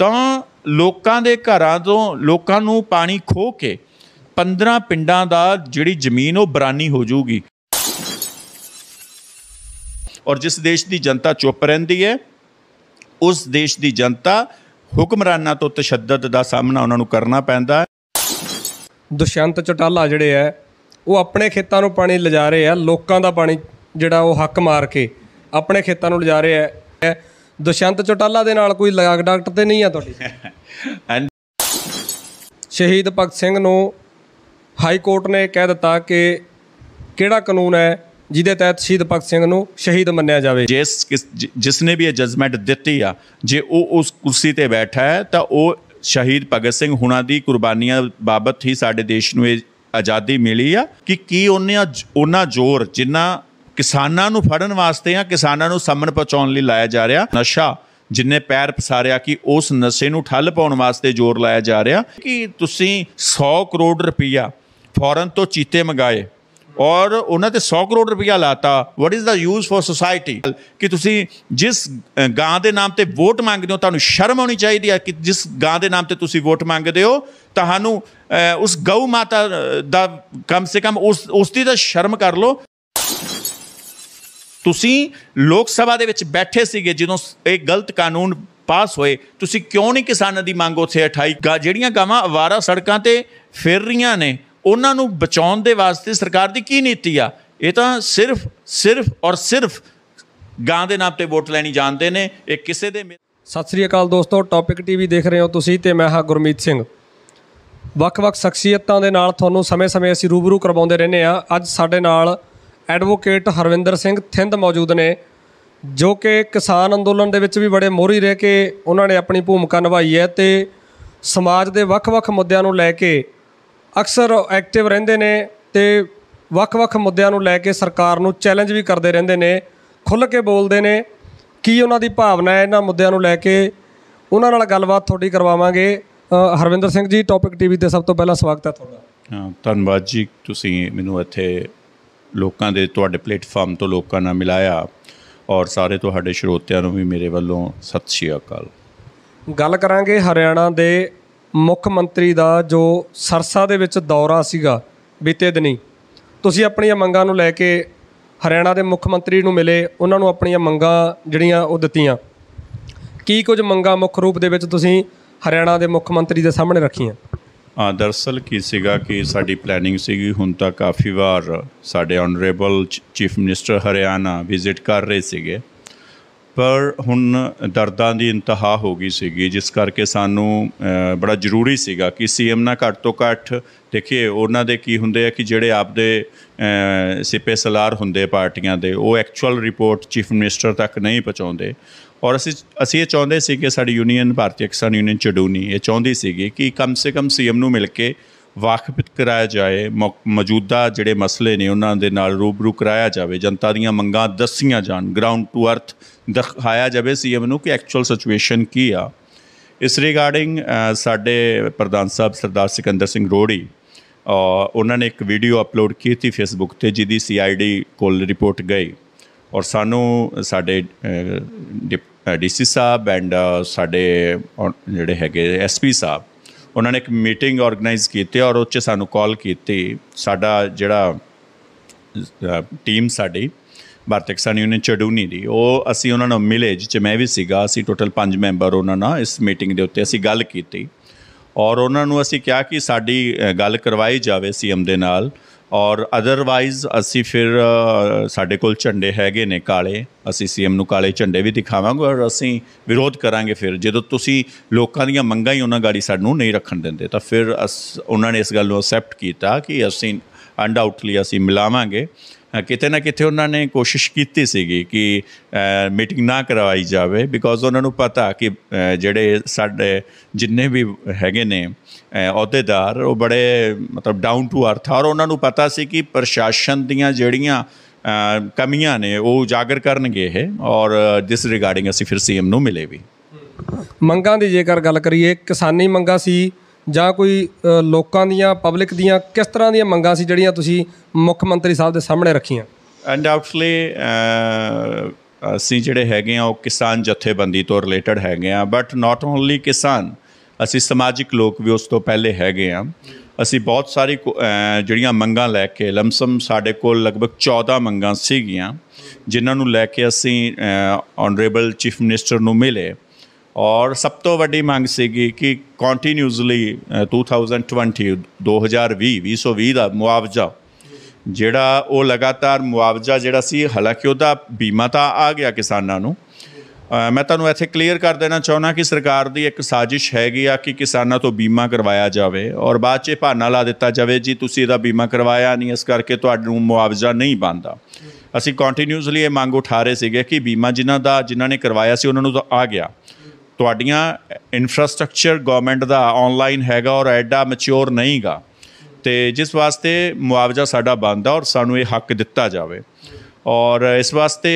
ਤਾਂ ਲੋਕਾਂ ਦੇ ਘਰਾਂ ਤੋਂ ਲੋਕਾਂ ਨੂੰ ਪਾਣੀ ਖੋ ਕੇ 15 ਪਿੰਡਾਂ ਦਾ ਜਿਹੜੀ ਜ਼ਮੀਨ ਉਹ ਬਰਾਨੀ ਹੋ ਜਾਊਗੀ। ਔਰ ਜਿਸ ਦੇਸ਼ ਦੀ ਜਨਤਾ ਚੁੱਪ ਰਹਿੰਦੀ ਹੈ, ਉਸ ਦੇਸ਼ ਦੀ ਜਨਤਾ ਹੁਕਮਰਾਨਾਂ ਤੋਂ ਤਸ਼ੱਦਦ ਦਾ ਸਾਹਮਣਾ ਉਹਨਾਂ ਨੂੰ ਕਰਨਾ ਪੈਂਦਾ ਦੁਸ਼ਯੰਤ ਚਟਾਲਾ ਜਿਹੜੇ ਆ ਉਹ ਆਪਣੇ ਖੇਤਾਂ ਨੂੰ ਪਾਣੀ ਲਿਜਾ ਰਹੇ ਆ ਲੋਕਾਂ ਦਾ ਪਾਣੀ ਜਿਹੜਾ ਉਹ ਹੱਕ ਮਾਰ ਕੇ ਆਪਣੇ ਖੇਤਾਂ ਨੂੰ ਲਿਜਾ ਰਹੇ ਆ ਦੁਸ਼ਯੰਤ ਚਟਾਲਾ ਦੇ ਨਾਲ ਕੋਈ ਲਾਗ ਡਾਕਟਰ ਤੇ ਨਹੀਂ ਆ ਤੁਹਾਡੀ? ਸ਼ਹੀਦ ਭਗਤ ਸਿੰਘ ਨੂੰ ਹਾਈ ਕੋਰਟ ਨੇ ਕਹਿ ਦਿੱਤਾ ਕਿ ਕਿਹੜਾ ਕਾਨੂੰਨ ਹੈ ਜਿਹਦੇ ਤਹਿਤ ਸ਼ਹੀਦ ਭਗਤ ਸਿੰਘ ਨੂੰ ਸ਼ਹੀਦ ਮੰਨਿਆ ਜਾਵੇ? ਜਿਸ ਜਿਸ ਨੇ ਵੀ ਇਹ ਜਜਮੈਂਟ ਦਿੱਤੀ ਆ ਜੇ ਉਹ ਉਸ ਕੁਰਸੀ ਤੇ ਬੈਠਾ ਹੈ ਤਾਂ ਉਹ ਸ਼ਹੀਦ ਭਗਤ ਸਿੰਘ ਹੁਣਾਂ ਦੀ ਕੁਰਬਾਨੀਆਂ ਬਾਬਤ ਹੀ ਸਾਡੇ ਦੇਸ਼ ਨੂੰ ਇਹ ਆਜ਼ਾਦੀ ਮਿਲੀ ਆ ਕਿ ਕੀ ਉਹਨਾਂ ਉਹਨਾਂ ਜ਼ੋਰ ਜਿੰਨਾ ਕਿਸਾਨਾਂ ਨੂੰ ਫੜਨ ਵਾਸਤੇ ਆ ਕਿਸਾਨਾਂ ਨੂੰ ਸਾਹਮਣ ਪਹੁੰਚਾਉਣ ਲਈ ਲਾਇਆ ਜਾ ਰਿਹਾ ਨਸ਼ਾ, ਜਿੰਨੇ ਪੈਰ ਪਸਾਰਿਆ ਕਿ ਉਸ ਨਸ਼ੇ ਨੂੰ ਠੱਲ ਪਾਉਣ ਵਾਸਤੇ ਜ਼ੋਰ ਲਾਇਆ ਜਾ ਰਿਹਾ, ਕਿ ਤੁਸੀਂ 100 ਕਰੋੜ ਰੁਪਈਆ ਫੋਰਨ ਤੋਂ ਚੀਤੇ ਮੰਗਾਏ ਔਰ ਉਹਨਾਂ ਤੇ 100 ਕਰੋੜ ਰੁਪਇਆ ਲਾਤਾ। What is the use for society ਕਿ ਤੁਸੀਂ ਜਿਸ ਗਾਂ ਦੇ ਨਾਮ ਤੇ ਵੋਟ ਮੰਗਦੇ ਹੋ, ਤੁਹਾਨੂੰ ਸ਼ਰਮ ਆਉਣੀ ਚਾਹੀਦੀ ਹੈ ਕਿ ਜਿਸ ਗਾਂ ਦੇ ਨਾਮ ਤੇ ਤੁਸੀਂ ਵੋਟ ਮੰਗਦੇ ਹੋ, ਤੁਹਾਨੂੰ ਉਸ ਗਊ ਮਾਤਾ ਦਾ ਕਮ ਸੇ ਕਮ ਉਸ ਉਸ ਦੀ ਤਾਂ ਸ਼ਰਮ ਕਰ ਲਓ। ਤੁਸੀਂ ਲੋਕ ਸਭਾ ਦੇ ਵਿੱਚ ਬੈਠੇ ਸੀਗੇ ਜਦੋਂ ਇਹ ਗਲਤ ਕਾਨੂੰਨ ਪਾਸ ਹੋਏ, ਤੁਸੀਂ ਕਿਉਂ ਨਹੀਂ ਕਿਸਾਨਾਂ ਦੀ ਮੰਗ ਉੱਥੇ ਉਠਾਈ? ਗਾ- ਜਿਹੜੀਆਂ ਗਾਵਾਂ ਅਵਾਰਾ ਸੜਕਾਂ ਤੇ ਫਿਰ ਰਹੀਆਂ ਨੇ, ਉਹਨਾਂ ਨੂੰ ਬਚਾਉਣ ਦੇ ਵਾਸਤੇ ਸਰਕਾਰ ਦੀ ਕੀ ਨੀਤੀ ਆ? ਇਹ ਤਾਂ ਸਿਰਫ ਸਿਰਫ ਔਰ ਸਿਰਫ ਗਾਂ ਦੇ ਨਾਮ ਤੇ ਵੋਟ ਲੈਣੀ ਜਾਣਦੇ ਨੇ, ਇਹ ਕਿਸੇ ਦੇ ਮੇ- ਸਤਿ ਸ੍ਰੀ ਅਕਾਲ ਦੋਸਤੋ ਟੌਪਿਕ ਟੀਵੀ ਦੇਖ ਰਹੇ ਹੋ ਤੁਸੀਂ ਤੇ ਮੈਂ ਹਾਂ ਗੁਰਮੀਤ ਸਿੰਘ। ਵੱਖ-ਵੱਖ ਸ਼ਖਸੀਅਤਾਂ ਦੇ ਨਾਲ ਤੁਹਾਨੂੰ ਸਮੇਂ-ਸਮੇਂ ਅਸੀਂ ਰੂਬਰੂ ਕਰਵਾਉਂਦੇ ਰਹਿੰਦੇ ਆ ਅੱਜ ਸਾਡੇ ਨਾਲ ਐਡਵੋਕੇਟ ਹਰਵਿੰਦਰ ਸਿੰਘ ਥਿੰਦ ਮੌਜੂਦ ਨੇ ਜੋ ਕਿ ਕਿਸਾਨ ਅੰਦੋਲਨ ਦੇ ਵਿੱਚ ਵੀ ਬੜੇ ਮੋਹਰੀ ਰਹਿ ਕੇ ਉਹਨਾਂ ਨੇ ਆਪਣੀ ਭੂਮਿਕਾ ਨਿਭਾਈ ਹੈ ਤੇ ਸਮਾਜ ਦੇ ਵੱਖ-ਵੱਖ ਮੁੱਦਿਆਂ ਨੂੰ ਲੈ ਕੇ ਅਕਸਰ ਐਕਟਿਵ ਰਹਿੰਦੇ ਨੇ ਤੇ ਵੱਖ-ਵੱਖ ਮੁੱਦਿਆਂ ਨੂੰ ਲੈ ਕੇ ਸਰਕਾਰ ਨੂੰ ਚੈਲੰਜ ਵੀ ਕਰਦੇ ਰਹਿੰਦੇ ਨੇ ਖੁੱਲ੍ਹ ਕੇ ਬੋਲਦੇ ਨੇ ਕੀ ਉਹਨਾਂ ਦੀ ਭਾਵਨਾ ਹੈ ਇਹਨਾਂ ਮੁੱਦਿਆਂ ਨੂੰ ਲੈ ਕੇ? ਉਹਨਾਂ ਨਾਲ ਗੱਲਬਾਤ ਤੁਹਾਡੀ ਕਰਵਾਵਾਂਗੇ। ਹਰਵਿੰਦਰ ਸਿੰਘ ਜੀ ਟੌਪਿਕ ਟੀਵੀ ਤੇ ਸਭ ਤੋਂ ਪਹਿਲਾਂ ਸਵਾਗਤ ਹੈ ਤੁਹਾਡਾ। ਹਾਂ, ਧੰਨਵਾਦ ਜੀ ਤੁਸੀਂ ਮੈਨੂੰ ਇੱਥੇ ਲੋਕਾਂ ਦੇ ਤੁਹਾਡੇ ਪਲੇਟਫਾਰਮ ਤੋਂ ਲੋਕਾਂ ਨਾਲ ਮਿਲਾਇਆ ਔਰ ਸਾਰੇ ਤੁਹਾਡੇ ਸਰੋਤਿਆਂ ਨੂੰ ਵੀ ਮੇਰੇ ਵੱਲੋਂ ਸਤਿ ਸ਼੍ਰੀ ਅਕਾਲ। ਗੱਲ ਕਰਾਂਗੇ ਹਰਿਆਣਾ ਦੇ ਮੁੱਖ ਮੰਤਰੀ ਦਾ ਜੋ ਸਰਸਾ ਦੇ ਵਿੱਚ ਦੌਰਾ ਸੀਗਾ ਬੀਤੇ ਦਿਨੀ। ਤੁਸੀਂ ਆਪਣੀਆਂ ਮੰਗਾਂ ਨੂੰ ਲੈ ਕੇ ਹਰਿਆਣਾ ਦੇ ਮੁੱਖ ਮੰਤਰੀ ਨੂੰ ਮਿਲੇ, ਉਹਨਾਂ ਨੂੰ ਆਪਣੀਆਂ ਮੰਗਾਂ ਜਿਹੜੀਆਂ ਉਹ ਦਿੱਤੀਆਂ। ਕੀ ਕੁਝ ਮੰਗਾਂ ਮੁੱਖ ਰੂਪ ਦੇ ਵਿੱਚ ਤੁਸੀਂ ਹਰਿਆਣਾ ਦੇ ਮੁੱਖ ਮੰਤਰੀ ਦੇ ਸਾਹਮਣੇ ਰੱਖੀਆਂ? ਹਾਂ ਦਰਅਸਲ ਕੀ ਸੀਗਾ ਕਿ ਸਾਡੀ ਪਲੈਨਿੰਗ ਸੀਗੀ ਹੁਣ ਤਾਂ ਕਾਫੀ ਵਾਰ ਸਾਡੇ honourable chief minister Haryana visit ਕਰ ਰਹੇ ਸੀਗੇ। ਪਰ ਹੁਣ ਦਰਦਾਂ ਦੀ ਇੰਤਹਾ ਹੋ ਗਈ ਸੀਗੀ ਜਿਸ ਕਰਕੇ ਸਾਨੂੰ ਬੜਾ ਜ਼ਰੂਰੀ ਸੀਗਾ ਕਿ ਸੀਐਮ ਨਾਲ ਘੱਟ ਤੋਂ ਘੱਟ ਦੇਖੀਏ ਉਹਨਾਂ ਦੇ ਕੀ ਹੁੰਦੇ ਆ ਕਿ ਜਿਹੜੇ ਆਪਦੇ ਅ, ਸਿਪੇ ਸਲਾਰ ਹੁੰਦੇ ਪਾਰਟੀਆਂ ਦੇ ਉਹ ਐਕਚੁਅਲ ਰਿਪੋਰਟ ਚੀਫ ਮਿਨਿਸਟਰ ਤੱਕ ਨਹੀਂ ਪਹੁੰਚਾਉਂਦੇ। ਔਰ ਅਸੀਂ ਅਸੀਂ ਇਹ ਚਾਹੁੰਦੇ ਸੀ ਕਿ ਸਾਡੀ ਯੂਨੀਅਨ, ਭਾਰਤੀ ਕਿਸਾਨ ਯੂਨੀਅਨ ਚਡੂਨੀ ਇਹ ਚਾਹੁੰਦੀ ਸੀਗੀ ਕਿ ਕਮ ਸੇ ਕਮ ਸੀਐਮ ਨੂੰ ਮਿਲ ਕੇ ਵਾਕਫਿਤ ਕਰਾਇਆ ਜਾਏ ਮੌਜੂਦਾ ਜਿਹੜੇ ਮਸਲੇ ਨੇ ਉਹਨਾਂ ਦੇ ਨਾਲ ਰੂਬਰੂ ਕਰਾਇਆ ਜਾਵੇ, ਜਨਤਾ ਦੀਆਂ ਮੰਗਾਂ ਦੱਸੀਆਂ ਜਾਣ ਗਰਾਊਂਡ ਟੂ ਅਰਥ ਦਿਖਾਇਆ ਜਾਵੇ ਸੀਐਮ ਨੂੰ ਕਿ ਐਕਚੁਅਲ ਸਿਚੁਏਸ਼ਨ ਕੀ ਆ। ਇਸ ਰਿਗਾਰਡਿੰਗ ਸਾਡੇ ਪ੍ਰਧਾਨ ਸਾਹਿਬ ਸਰਦਾਰ ਸਿਕੰਦਰ ਸਿੰਘ ਰੋੜੀ ਉਹਨਾਂ ਨੇ ਇੱਕ ਵੀਡੀਓ ਅਪਲੋਡ ਕੀਤੀ ਫੇਸਬੁੱਕ ਤੇ, ਜਿਹਦੀ ਸੀਆਈਡੀ ਕੋਲ ਰਿਪੋਰਟ ਗਈ। ਔਰ ਸਾਨੂੰ ਸਾਡੇ ਡੀਸੀ ਸਾਹਿਬ ਐਂਡ ਸਾਡੇ ਜਿਹੜੇ ਹੈਗੇ ਐਸਪੀ ਸਾਹਿਬ, ਉਹਨਾਂ ਨੇ ਇੱਕ ਮੀਟਿੰਗ ਆਰਗੇਨਾਈਜ਼ ਕੀਤੀ ਔਰ ਉਹ 'ਚ ਸਾਨੂੰ ਕਾਲ ਕੀਤੀ। ਸਾਡਾ ਜਿਹੜਾ ਟੀਮ ਸਾਡੀ, ਭਾਰਤੀ ਕਿਸਾਨ ਯੂਨੀਅਨ ਚੜੂਨੀ ਦੀ, ਉਹ ਅਸੀਂ ਉਹਨਾਂ ਨੂੰ ਮਿਲੇ ਜਿਹ 'ਚ ਮੈਂ ਵੀ ਸੀਗਾ। ਅਸੀਂ ਟੋਟਲ 5 ਮੈਂਬਰ ਉਹਨਾਂ ਨਾਲ ਇਸ ਮੀਟਿੰਗ ਦੇ ਉੱਤੇ ਅਸੀਂ ਗੱਲ ਕੀਤੀ। ਔਰ ਉਹਨਾਂ ਨੂੰ ਅਸੀਂ ਕਿਹਾ ਕਿ ਸਾਡੀ ਗੱਲ ਕਰਵਾਈ ਜਾਵੇ ਸੀਐਮ ਦੇ ਨਾਲ। ਔਰ ਅਦਰਵਾਈਜ਼ ਅਸੀਂ ਫਿਰ ਸਾਡੇ ਕੋਲ ਝੰਡੇ ਹੈਗੇ ਨੇ ਕਾਲੇ। ਅਸੀਂ ਸੀਐਮ ਨੂੰ ਕਾਲੇ ਝੰਡੇ ਵੀ ਦਿਖਾਵਾਂਗੇ ਔਰ ਅਸੀਂ ਵਿਰੋਧ ਕਰਾਂਗੇ ਫਿਰ। ਜਦੋਂ ਤੁਸੀਂ ਲੋਕਾਂ ਦੀਆਂ ਮੰਗਾਂ ਹੀ ਉਹਨਾਂ ਗਾੜੀ ਸਾਨੂੰ ਨਹੀਂ ਰੱਖਣ ਦਿੰਦੇ, ਤਾਂ ਫਿਰ ਅਸ- ਉਹਨਾਂ ਨੇ ਇਸ ਗੱਲ ਨੂੰ ਅਸੈਪਟ ਕੀਤਾ ਕਿ ਅਸੀਂ ਅਨਡਾਊਟਲੀ ਅਸੀਂ ਮਿਲਾਵਾਂਗੇ। ਕਿਤੇ ਨਾ ਕਿਤੇ ਉਹਨਾਂ ਨੇ ਕੋਸ਼ਿਸ਼ ਕੀਤੀ ਸੀਗੀ ਕਿ ਮੀਟਿੰਗ ਨਾ ਕਰਵਾਈ ਜਾਵੇ ਬਿਕੋਜ਼ ਉਹਨਾਂ ਨੂੰ ਪਤਾ ਕਿ ਜਿਹੜੇ ਸਾਡੇ ਜਿੰਨੇ ਵੀ ਹੈਗੇ ਨੇ ਅਹੁਦੇਦਾਰ, ਉਹ ਬੜੇ ਮਤਲਬ ਡਾਊਨ ਟੂ ਅਰਥ ਔਰ ਉਹਨਾਂ ਨੂੰ ਪਤਾ ਸੀ ਕਿ ਪ੍ਰਸ਼ਾਸਨ ਦੀਆਂ ਜਿਹੜੀਆਂ ਕਮੀਆਂ ਨੇ ਉਹ ਉਜਾਗਰ ਕਰਨਗੇ ਇਹ ਔਰ ਜਿਸ ਰਿਗਾਰਡਿੰਗ ਅਸੀਂ ਫਿਰ ਸੀਐਮ ਨੂੰ ਮਿਲੇ ਵੀ। ਮੰਗਾਂ ਦੀ ਜੇਕਰ ਗੱਲ ਕਰੀਏ, ਕਿਸਾਨੀ ਮੰਗਾਂ ਸੀ ਜਾਂ ਕੋਈ ਲੋਕਾਂ ਦੀਆਂ ਪਬਲਿਕ ਦੀਆਂ ਕਿਸ ਤਰ੍ਹਾਂ ਦੀਆਂ ਮੰਗਾਂ ਸੀ ਜਿਹੜੀਆਂ ਤੁਸੀਂ ਮੁੱਖ ਮੰਤਰੀ ਸਾਹਿਬ ਦੇ ਸਾਹਮਣੇ ਰੱਖੀਆਂ? ਅਨਡਾਊਟਲੀ ਅਸੀਂ ਜਿਹੜੇ ਹੈਗੇ ਆ ਉਹ ਕਿਸਾਨ ਜਥੇਬੰਦੀ ਤੋਂ ਰਿਲੇਟਡ ਹੈਗੇ ਆ ਬਟ ਨਾਟ ਓਨਲੀ ਕਿਸਾਨ, ਅਸੀਂ ਸਮਾਜਿਕ ਲੋਕ ਵੀ ਉਸ ਤੋਂ ਪਹਿਲੇ ਹੈਗੇ ਆ ਅਸੀਂ ਬਹੁਤ ਸਾਰੀ ਕੁ- ਜਿਹੜੀਆਂ ਮੰਗਾਂ ਲੈ ਕੇ, ਲਮਸਮ ਸਾਡੇ ਕੋਲ ਲਗਭਗ 14 ਮੰਗਾਂ ਸੀਗੀਆਂ, ਜਿਨ੍ਹਾਂ ਨੂੰ ਲੈ ਕੇ ਅਸੀਂ ਆਨਰੇਬਲ ਚੀਫ ਮਿਨਿਸਟਰ ਨੂੰ ਮਿਲੇ। ਔਰ ਸਭ ਤੋਂ ਵੱਡੀ ਮੰਗ ਸੀਗੀ ਕਿ ਕੰਟੀਨਿਊਸਲੀ 2020 2020 2020 ਦਾ ਮੁਆਵਜ਼ਾ, ਜਿਹੜਾ ਉਹ ਲਗਾਤਾਰ ਮੁਆਵਜ਼ਾ ਜਿਹੜਾ ਸੀ, ਹਾਲਾਂਕਿ ਉਹਦਾ ਬੀਮਾ ਤਾਂ ਆ ਗਿਆ ਕਿਸਾਨਾਂ ਨੂੰ। ਮੈਂ ਤੁਹਾਨੂੰ ਇੱਥੇ ਕਲੀਅਰ ਕਰ ਦੇਣਾ ਚਾਹੁੰਦਾ ਕਿ ਸਰਕਾਰ ਦੀ ਇੱਕ ਸਾਜ਼ਿਸ਼ ਹੈਗੀ ਆ ਕਿ ਕਿਸਾਨਾਂ ਤੋਂ ਬੀਮਾ ਕਰਵਾਇਆ ਜਾਵੇ ਔਰ ਬਾਅਦ 'ਚ ਬਹਾਨਾ ਲਾ ਦਿੱਤਾ ਜਾਵੇ, ਜੀ ਤੁਸੀਂ ਇਹਦਾ ਬੀਮਾ ਕਰਵਾਇਆ ਨਹੀਂ, ਇਸ ਕਰਕੇ ਤੁਹਾਨੂੰ ਮੁਆਵਜ਼ਾ ਨਹੀਂ ਬਣਦਾ। ਅਸੀਂ ਕੰਟੀਨਿਊਸਲੀ ਇਹ ਮੰਗ ਉਠਾ ਰਹੇ ਸੀਗੇ ਕਿ ਬੀਮਾ ਜਿਨ੍ਹਾਂ ਦਾ, ਜਿਨ੍ਹਾਂ ਨੇ ਕਰਵਾਇਆ ਸੀ, ਉਹਨਾਂ ਨੂੰ ਤਾਂ ਆ ਗਿਆ। ਤੁਹਾਡੀਆਂ ਇਨਫਰਾਸਟ੍ਰਕਚਰ ਗਵਰਨਮੈਂਟ ਦਾ ਆਨਲਾਈਨ ਹੈਗਾ ਔਰ ਐਡਾ ਮੈਚੁਰ ਨਹੀਂਗਾ। ਤੇ ਜਿਸ ਵਾਸਤੇ ਮੁਆਵਜ਼ਾ ਸਾਡਾ ਬਣਦਾ ਔਰ ਸਾਨੂੰ ਇਹ ਹੱਕ ਦਿੱਤਾ ਜਾਵੇ। ਔਰ ਇਸ ਵਾਸਤੇ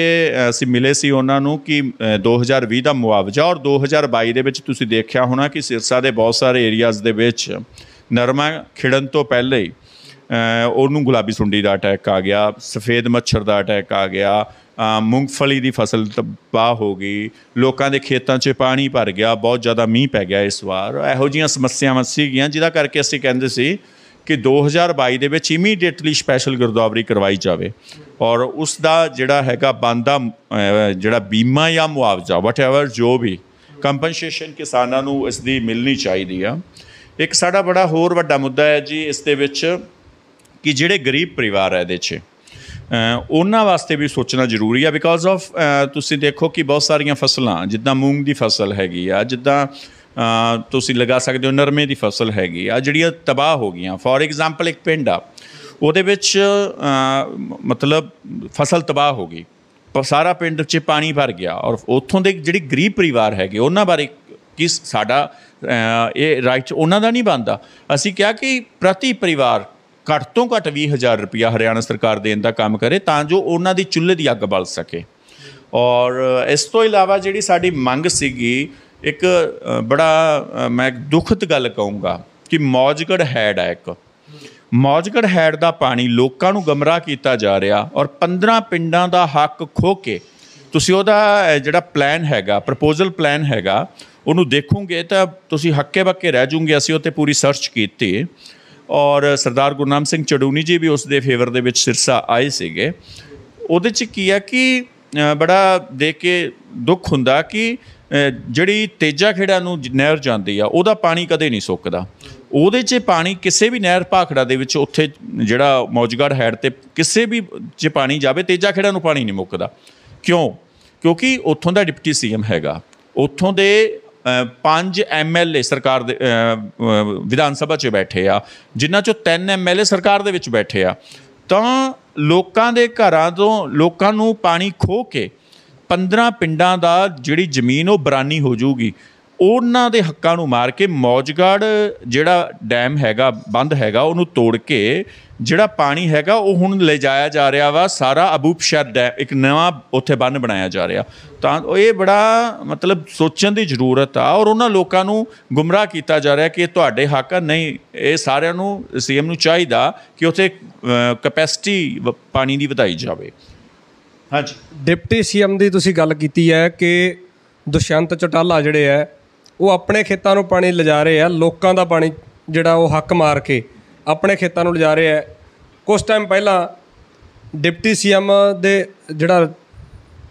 ਅਸੀਂ ਮਿਲੇ ਸੀ ਉਹਨਾਂ ਨੂੰ ਕਿ ਅ, 2020 ਦਾ ਮੁਆਵਜ਼ਾ ਔਰ 2022 ਦੇ ਵਿੱਚ ਤੁਸੀਂ ਦੇਖਿਆ ਹੋਣਾ ਕਿ ਸਿਰਸਾ ਦੇ ਬਹੁਤ ਸਾਰੇ ਏਰੀਆਜ਼ ਦੇ ਵਿੱਚ ਨਰਮਾ ਖਿੜਨ ਤੋਂ ਪਹਿਲੇ ਹੀ ਉਹਨੂੰ ਗੁਲਾਬੀ ਸੁੰਡੀ ਦਾ ਅਟੈਕ ਆ ਗਿਆ, ਸਫੇਦ ਮੱਛਰ ਦਾ ਅਟੈਕ ਆ ਗਿਆ ਮੂੰਗਫਲੀ ਦੀ ਫਸਲ ਤਬਾਹ ਹੋ ਗਈ, ਲੋਕਾਂ ਦੇ ਖੇਤਾਂ 'ਚ ਪਾਣੀ ਭਰ ਗਿਆ, ਬਹੁਤ ਜ਼ਿਆਦਾ ਮੀਂਹ ਪੈ ਗਿਆ ਇਸ ਵਾਰ। ਇਹੋ ਜੀਆਂ ਸਮੱਸਿਆਵਾਂ ਸੀਗੀਆਂ, ਜਿਹਦਾ ਕਰਕੇ ਅਸੀਂ ਕਹਿੰਦੇ ਸੀ ਕਿ 2022 ਦੇ ਵਿੱਚ ਇਮੀਡੀਏਟਲੀ ਸਪੈਸ਼ਲ ਗਿਰਦਾਵਰੀ ਕਰਵਾਈ ਜਾਵੇ। ਔਰ ਉਸ ਦਾ ਜਿਹੜਾ ਹੈਗਾ ਬੰਦਾ ਜਿਹੜਾ ਬੀਮਾ ਜਾਂ ਮੁਆਵਜ਼ਾ ਵਟਐਵਰ ਜੋ ਵੀ ਕੰਪਨਸੇਸ਼ਨ ਕਿਸਾਨਾਂ ਨੂੰ ਇਸ ਦੀ ਮਿਲਣੀ ਚਾਹੀਦੀ ਆ। ਇੱਕ ਸਾਡਾ ਬੜਾ ਹੋਰ ਵੱਡਾ ਮੁੱਦਾ ਹੈ ਜੀ, ਇਸ ਦੇ ਵਿੱਚ ਕਿ ਜਿਹੜੇ ਗਰੀਬ ਪਰਿਵਾਰ ਹੈ ਇਹਦੇ 'ਚ ਉਹਨਾਂ ਵਾਸਤੇ ਵੀ ਸੋਚਣਾ ਜ਼ਰੂਰੀ ਆ ਬਿਕਾਜ਼ ਆਫ ਤੁਸੀਂ ਦੇਖੋ ਕਿ ਬਹੁਤ ਸਾਰੀਆਂ ਫਸਲਾਂ, ਜਿੱਦਾਂ ਮੂੰਗ ਦੀ ਫਸਲ ਹੈਗੀ ਆ, ਜਿੱਦਾਂ ਤੁਸੀਂ ਲਗਾ ਸਕਦੇ ਹੋ ਨਰਮੇ ਦੀ ਫਸਲ ਹੈਗੀ ਆ, ਜਿਹੜੀਆਂ ਤਬਾਹ ਹੋ ਗਈਆਂ। ਫੋਰ ਐਗਜ਼ਾਮਪਲ ਇੱਕ ਪਿੰਡ ਆ, ਉਹਦੇ ਵਿੱਚ ਮਤਲਬ ਫਸਲ ਤਬਾਹ ਹੋ ਗਈ। ਪ- ਸਾਰਾ ਪਿੰਡ 'ਚ ਪਾਣੀ ਭਰ ਗਿਆ ਔਰ ਉੱਥੋਂ ਦੇ ਜਿਹੜੀ ਗਰੀਬ ਪਰਿਵਾਰ ਹੈਗੇ, ਉਹਨਾਂ ਬਾਰੇ ਕਿ ਸਾਡਾ ਇਹ ਰਾਈਟ ਉਹਨਾਂ ਦਾ ਨਹੀਂ ਬਣਦਾ। ਅਸੀਂ ਕਿਹਾ ਕਿ ਪ੍ਰਤੀ ਪਰਿਵਾਰ ਘੱਟ ਤੋਂ ਘੱਟ 20000 ਰੁਪਇਆ ਹਰਿਆਣਾ ਸਰਕਾਰ ਦੇਣ ਦਾ ਕੰਮ ਕਰੇ ਤਾਂ ਜੋ ਉਹਨਾਂ ਦੀ ਚੁੱਲ੍ਹੇ ਦੀ ਅੱਗ ਬਲ ਸਕੇ। ਔਰ, ਇਸ ਤੋਂ ਇਲਾਵਾ ਜਿਹੜੀ ਸਾਡੀ ਮੰਗ ਸੀਗੀ, ਇੱਕ ਬੜਾ ਮੈਂ ਦੁਖਦ ਗੱਲ ਕਹੂੰਗਾ ਕਿ ਮੌਜਗੜ ਹੈਡ ਹੈ ਇੱਕ। ਮੌਜਗੜ ਹੈਡ ਦਾ ਪਾਣੀ ਲੋਕਾਂ ਨੂੰ ਗਮਰਾਹ ਕੀਤਾ ਜਾ ਰਿਹਾ ਔਰ 15 ਪਿੰਡਾਂ ਦਾ ਹੱਕ ਖੋ ਕੇ ਤੁਸੀਂ ਉਹਦਾ ਜਿਹੜਾ ਪਲਾਨ ਹੈਗਾ, ਪ੍ਰਪੋਜ਼ਲ ਪਲਾਨ ਹੈਗਾ, ਉਹਨੂੰ ਦੇਖੋਗੇ ਤਾਂ ਤੁਸੀਂ ਹੱਕੇ ਬੱਕੇ ਰਹਿ ਜੂਗੇ, ਅਸੀਂ ਉੱਤੇ ਪੂਰੀ ਸਰਚ ਕੀਤੀ। ਔਰ ਸਰਦਾਰ ਗੁਰਨਾਮ ਸਿੰਘ ਚੜੂਨੀ ਜੀ ਵੀ ਉਸ ਦੇ ਫੇਵਰ ਦੇ ਵਿੱਚ ਸਿਰਸਾ ਆਏ ਸੀਗੇ। ਉਹਦੇ ਚ ਕੀ ਆ ਕਿ ਬੜਾ ਦੇਖ ਕੇ ਦੁੱਖ ਹੁੰਦਾ ਕਿ ਜਿਹੜੀ ਤੇਜਾ ਖੇੜਾ ਨੂੰ ਨਹਿਰ ਜਾਂਦੀ ਆ, ਉਹਦਾ ਪਾਣੀ ਕਦੇ ਨਹੀਂ ਸੁੱਕਦਾ। ਉਹਦੇ 'ਚ ਪਾਣੀ ਕਿਸੇ ਵੀ ਨਹਿਰ ਭਾਖੜਾ ਦੇ ਵਿੱਚ ਉੱਥੇ ਜਿਹੜਾ ਮੌਜਗੜ ਹੈਡ ਤੇ ਕਿਸੇ ਵੀ 'ਚ ਪਾਣੀ ਜਾਵੇ, ਤੇਜਾ ਖੇੜਾ ਨੂੰ ਪਾਣੀ ਨਹੀਂ ਮੁੱਕਦਾ। ਕਿਉਂ? ਕਿਉਂਕਿ ਉੱਥੋਂ ਦਾ ਡਿਪਟੀ ਸੀਐਮ ਹੈਗਾ। ਉੱਥੋਂ ਦੇ ਅ, ਪੰਜ ਐਮਐਲਏ ਸਰਕਾਰ ਦੇ ਵਿਧਾਨ ਸਭਾ 'ਚ ਬੈਠੇ ਆ ਜਿਨ੍ਹਾਂ 'ਚੋਂ ਤਿੰਨ ਐਮਐਲਏ ਸਰਕਾਰ ਦੇ ਵਿੱਚ ਬੈਠੇ ਆ। ਤਾਂ ਲੋਕਾਂ ਦੇ ਘਰਾਂ ਤੋਂ ਲੋਕਾਂ ਨੂੰ ਪਾਣੀ ਖੋ ਕੇ 15 ਪਿੰਡਾਂ ਦਾ ਜਿਹੜੀ ਜ਼ਮੀਨ ਉਹ ਬਰਾਨੀ ਹੋ ਜਾਊਗੀ। ਉਹਨਾਂ ਦੇ ਹੱਕਾਂ ਨੂੰ ਮਾਰ ਕੇ ਮੌਜਗੜ ਜਿਹੜਾ ਡੈਮ ਹੈਗਾ ਬੰਦ ਹੈਗਾ ਉਹਨੂੰ ਤੋੜ ਕੇ ਜਿਹੜਾ ਪਾਣੀ ਹੈਗਾ ਉਹ ਹੁਣ ਲੈ ਜਾਇਆ ਜਾ ਰਿਹਾ ਵਾ। ਸਾਰਾ ਅਬੂਬਸ਼ਰ ਡੈਮ ਇੱਕ ਨਵਾਂ ਉੱਥੇ ਬੰਨ ਬਣਾਇਆ ਜਾ ਰਿਹਾ। ਤਾਂ ਇਹ ਬੜਾ ਮਤਲਬ ਸੋਚਣ ਦੀ ਜ਼ਰੂਰਤ ਆ ਔਰ ਉਹਨਾਂ ਲੋਕਾਂ ਨੂੰ ਗੁੰਮਰਾਹ ਕੀਤਾ ਜਾ ਰਿਹਾ ਕਿ ਇਹ ਤੁਹਾਡੇ ਹੱਕ ਆ। ਨਹੀਂ ਇਹ ਸਾਰਿਆਂ ਨੂੰ ਸੀਐਮ ਨੂੰ ਚਾਹੀਦਾ ਕਿ ਉੱਥੇ ਕਪੈਸਿਟੀ ਪਾਣੀ ਦੀ ਵਧਾਈ ਜਾਵੇ। ਹਾਂਜੀ। ਡਿਪਟੀ ਸੀਐਮ ਦੀ ਤੁਸੀਂ ਗੱਲ ਕੀਤੀ ਹੈ ਕਿ ਦੁਸ਼ਯੰਤ ਚੌਟਾਲਾ ਜਿਹੜੇ ਹੈ ਉਹ ਆਪਣੇ ਖੇਤਾਂ ਨੂੰ ਪਾਣੀ ਲਿਜਾ ਰਹੇ ਆ। ਲੋਕਾਂ ਦਾ ਪਾਣੀ ਜਿਹੜਾ ਉਹ ਹੱਕ ਮਾਰ ਕੇ ਆਪਣੇ ਖੇਤਾਂ ਨੂੰ ਲਿਜਾ ਰਿਹਾ ਆ ਕੁਝ ਟਾਈਮ ਪਹਿਲਾਂ ਡਿਪਟੀ ਸੀਐਮ ਦੇ ਜਿਹੜਾ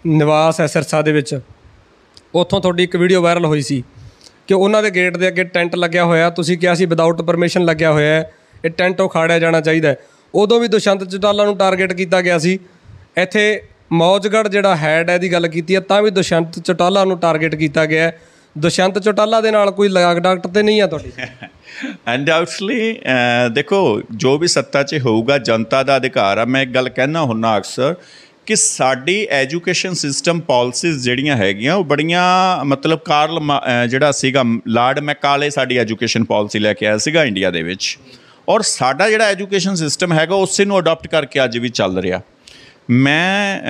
ਨਿਵਾਸ ਹੈ ਸਿਰਸਾ ਦੇ ਵਿੱਚ, ਉੱਥੋਂ ਤੁਹਾਡੀ ਇੱਕ ਵੀਡੀਓ ਵਾਇਰਲ ਹੋਈ ਸੀ ਕਿ ਉਹਨਾਂ ਦੇ ਗੇਟ ਦੇ ਅੱਗੇ ਟੈਂਟ ਲੱਗਿਆ ਹੋਇਆ। ਤੁਸੀਂ ਕਿਹਾ ਸੀ ਵਿਦਆਊਟ ਪਰਮਿਸ਼ਨ ਲੱਗਿਆ ਹੋਇਆ ਹੈ। ਇਹ ਟੈਂਟ ਉਖਾੜਿਆ ਜਾਣਾ ਚਾਹੀਦਾ ਹੈ। ਉਦੋਂ ਵੀ ਦੁਸ਼ਯੰਤ ਚਟਾਲਾ ਨੂੰ ਟਾਰਗੇਟ ਕੀਤਾ ਗਿਆ ਸੀ। ਇੱਥੇ ਮੌਜਗੜ ਜਿਹੜਾ ਹੈਡ ਹੈ ਦੀ ਗੱਲ ਕੀਤੀ ਹੈ, ਤਾਂ ਵੀ ਦੁਸ਼ਯੰਤ ਚਟਾਲਾ ਨੂੰ ਟਾਰਗੇਟ ਕੀਤਾ ਗਿਆ ਹੈ। ਦੁਸ਼ਯੰਤ ਚੌਟਾਲਾ ਦੇ ਨਾਲ ਕੋਈ ਲਾਗ ਡਾਕਟਰ ਤੇ ਨਹੀਂ ਆ ਤੁਹਾਡੀ? ਅਨਡਾਊਟਲੀ ਦੇਖੋ, ਜੋ ਵੀ ਸੱਤਾ 'ਚ ਹੋਊਗਾ, ਜਨਤਾ ਦਾ ਅਧਿਕਾਰ ਆ। ਮੈਂ ਇੱਕ ਗੱਲ ਕਹਿਣਾ ਹੁੰਨਾ ਅਕਸਰ ਕਿ ਸਾਡੀ ਐਜੂਕੇਸ਼ਨ ਸਿਸਟਮ ਪਾਲਿਸੀਜ਼ ਜਿਹੜੀਆਂ ਹੈਗੀਆਂ, ਉਹ ਬੜੀਆਂ ਮਤਲਬ ਕਾਰਲ ਮਾ- ਜਿਹੜਾ ਸੀਗਾ, ਲਾਰਡ ਮੈਕਾਲੇ ਸਾਡੀ ਐਜੂਕੇਸ਼ਨ ਪਾਲਿਸੀ ਲੈ ਕੇ ਆਇਆ ਸੀਗਾ ਇੰਡੀਆ ਦੇ ਵਿੱਚ। ਔਰ ਸਾਡਾ ਜਿਹੜਾ ਐਜੂਕੇਸ਼ਨ ਸਿਸਟਮ ਹੈਗਾ, ਉਸੇ ਨੂੰ ਅਡਾਪਟ ਕਰਕੇ ਅੱਜ ਵੀ ਚੱਲ ਰਿਹਾ। ਮੈਂ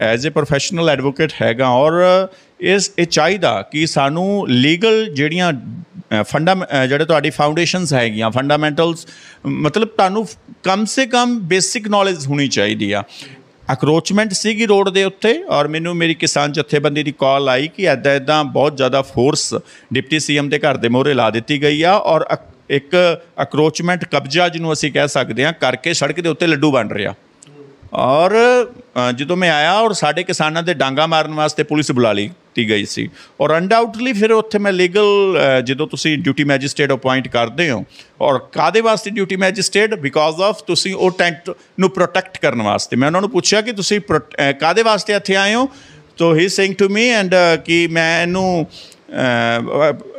ਐਜ਼ ਅ ਪ੍ਰੋਫੈਸ਼ਨਲ ਐਡਵੋਕੇਟ ਹੈਗਾ ਔਰ ਇਸ ਇਹ ਚਾਹੀਦਾ ਕਿ ਸਾਨੂੰ ਲੀਗਲ ਜਿਹੜੀਆਂ ਫੰਡਾ ਜਿਹੜੇ ਤੁਹਾਡੀ ਫਾਊਂਡੇਸ਼ਨਸ ਹੈਗੀਆਂ ਫੰਡਾਮੈਂਟਲਸ ਮਤਲਬ ਤੁਹਾਨੂੰ ਕਮ ਸੇ ਕਮ ਬੇਸਿਕ ਨੌਲੇਜ ਹੋਣੀ ਚਾਹੀਦੀ ਆ। ਅਕਰੋਚਮੈਂਟ ਸੀਗੀ ਰੋਡ ਦੇ ਉੱਤੇ ਔਰ ਮੈਨੂੰ ਮੇਰੀ ਕਿਸਾਨ ਜਥੇਬੰਦੀ ਦੀ ਕਾਲ ਆਈ ਕਿ ਐਦਾਂ ਐਦਾਂ ਬਹੁਤ ਜ਼ਿਆਦਾ ਫੋਰਸ ਡਿਪਟੀ ਸੀਐਮ ਦੇ ਘਰ ਦੇ ਮੋਹਰੇ ਲਾ ਦਿੱਤੀ ਗਈ ਆ ਔਰ ਅਕ- ਇੱਕ ਅਕਰੋਚਮੈਂਟ ਕਬਜ਼ਾ ਜਿਹਨੂੰ ਅਸੀਂ ਕਹਿ ਸਕਦੇ ਹਾਂ ਕਰਕੇ ਸੜਕ ਦੇ ਉੱਤੇ ਲੱਡੂ ਬਣ ਰਿਹਾ। ਔਰ ਜਦੋਂ ਮੈਂ ਆਇਆ ਔਰ ਸਾਡੇ ਕਿਸਾਨਾਂ ਦੇ ਡਾਂਗਾ ਮਾਰਨ ਵਾਸਤੇ ਪੁਲਿਸ ਬੁਲਾ ਲਈ ਕੀਤੀ ਗਈ ਸੀ। ਔਰ ਅਨਡਾਊਟਲੀ ਫਿਰ ਉੱਥੇ ਮੈਂ ਲੀਗਲ ਜਦੋਂ ਤੁਸੀਂ ਡਿਊਟੀ ਮੈਜਿਸਟ੍ਰੇਟ ਅਪਾਇੰਟ ਕਰਦੇ ਹੋ, ਔਰ ਕਾਦੇ ਵਾਸਤੇ ਡਿਊਟੀ ਮੈਜਿਸਟ੍ਰੇਟ ਬਿਕਾਜ਼ ਆਫ ਤੁਸੀਂ ਉਹ ਟੈਂਟ ਨੂੰ ਪ੍ਰੋਟੈਕਟ ਕਰਨ ਵਾਸਤੇ। ਮੈਂ ਉਹਨਾਂ ਨੂੰ ਪੁੱਛਿਆ ਕਿ ਤੁਸੀਂ ਪ੍ਰੋਟ- ਕਾਹਦੇ ਵਾਸਤੇ ਇੱਥੇ ਆਏ ਹੋ? ਤੋ he saying to me and ਕਿ ਮੈਂ ਇਹਨੂੰ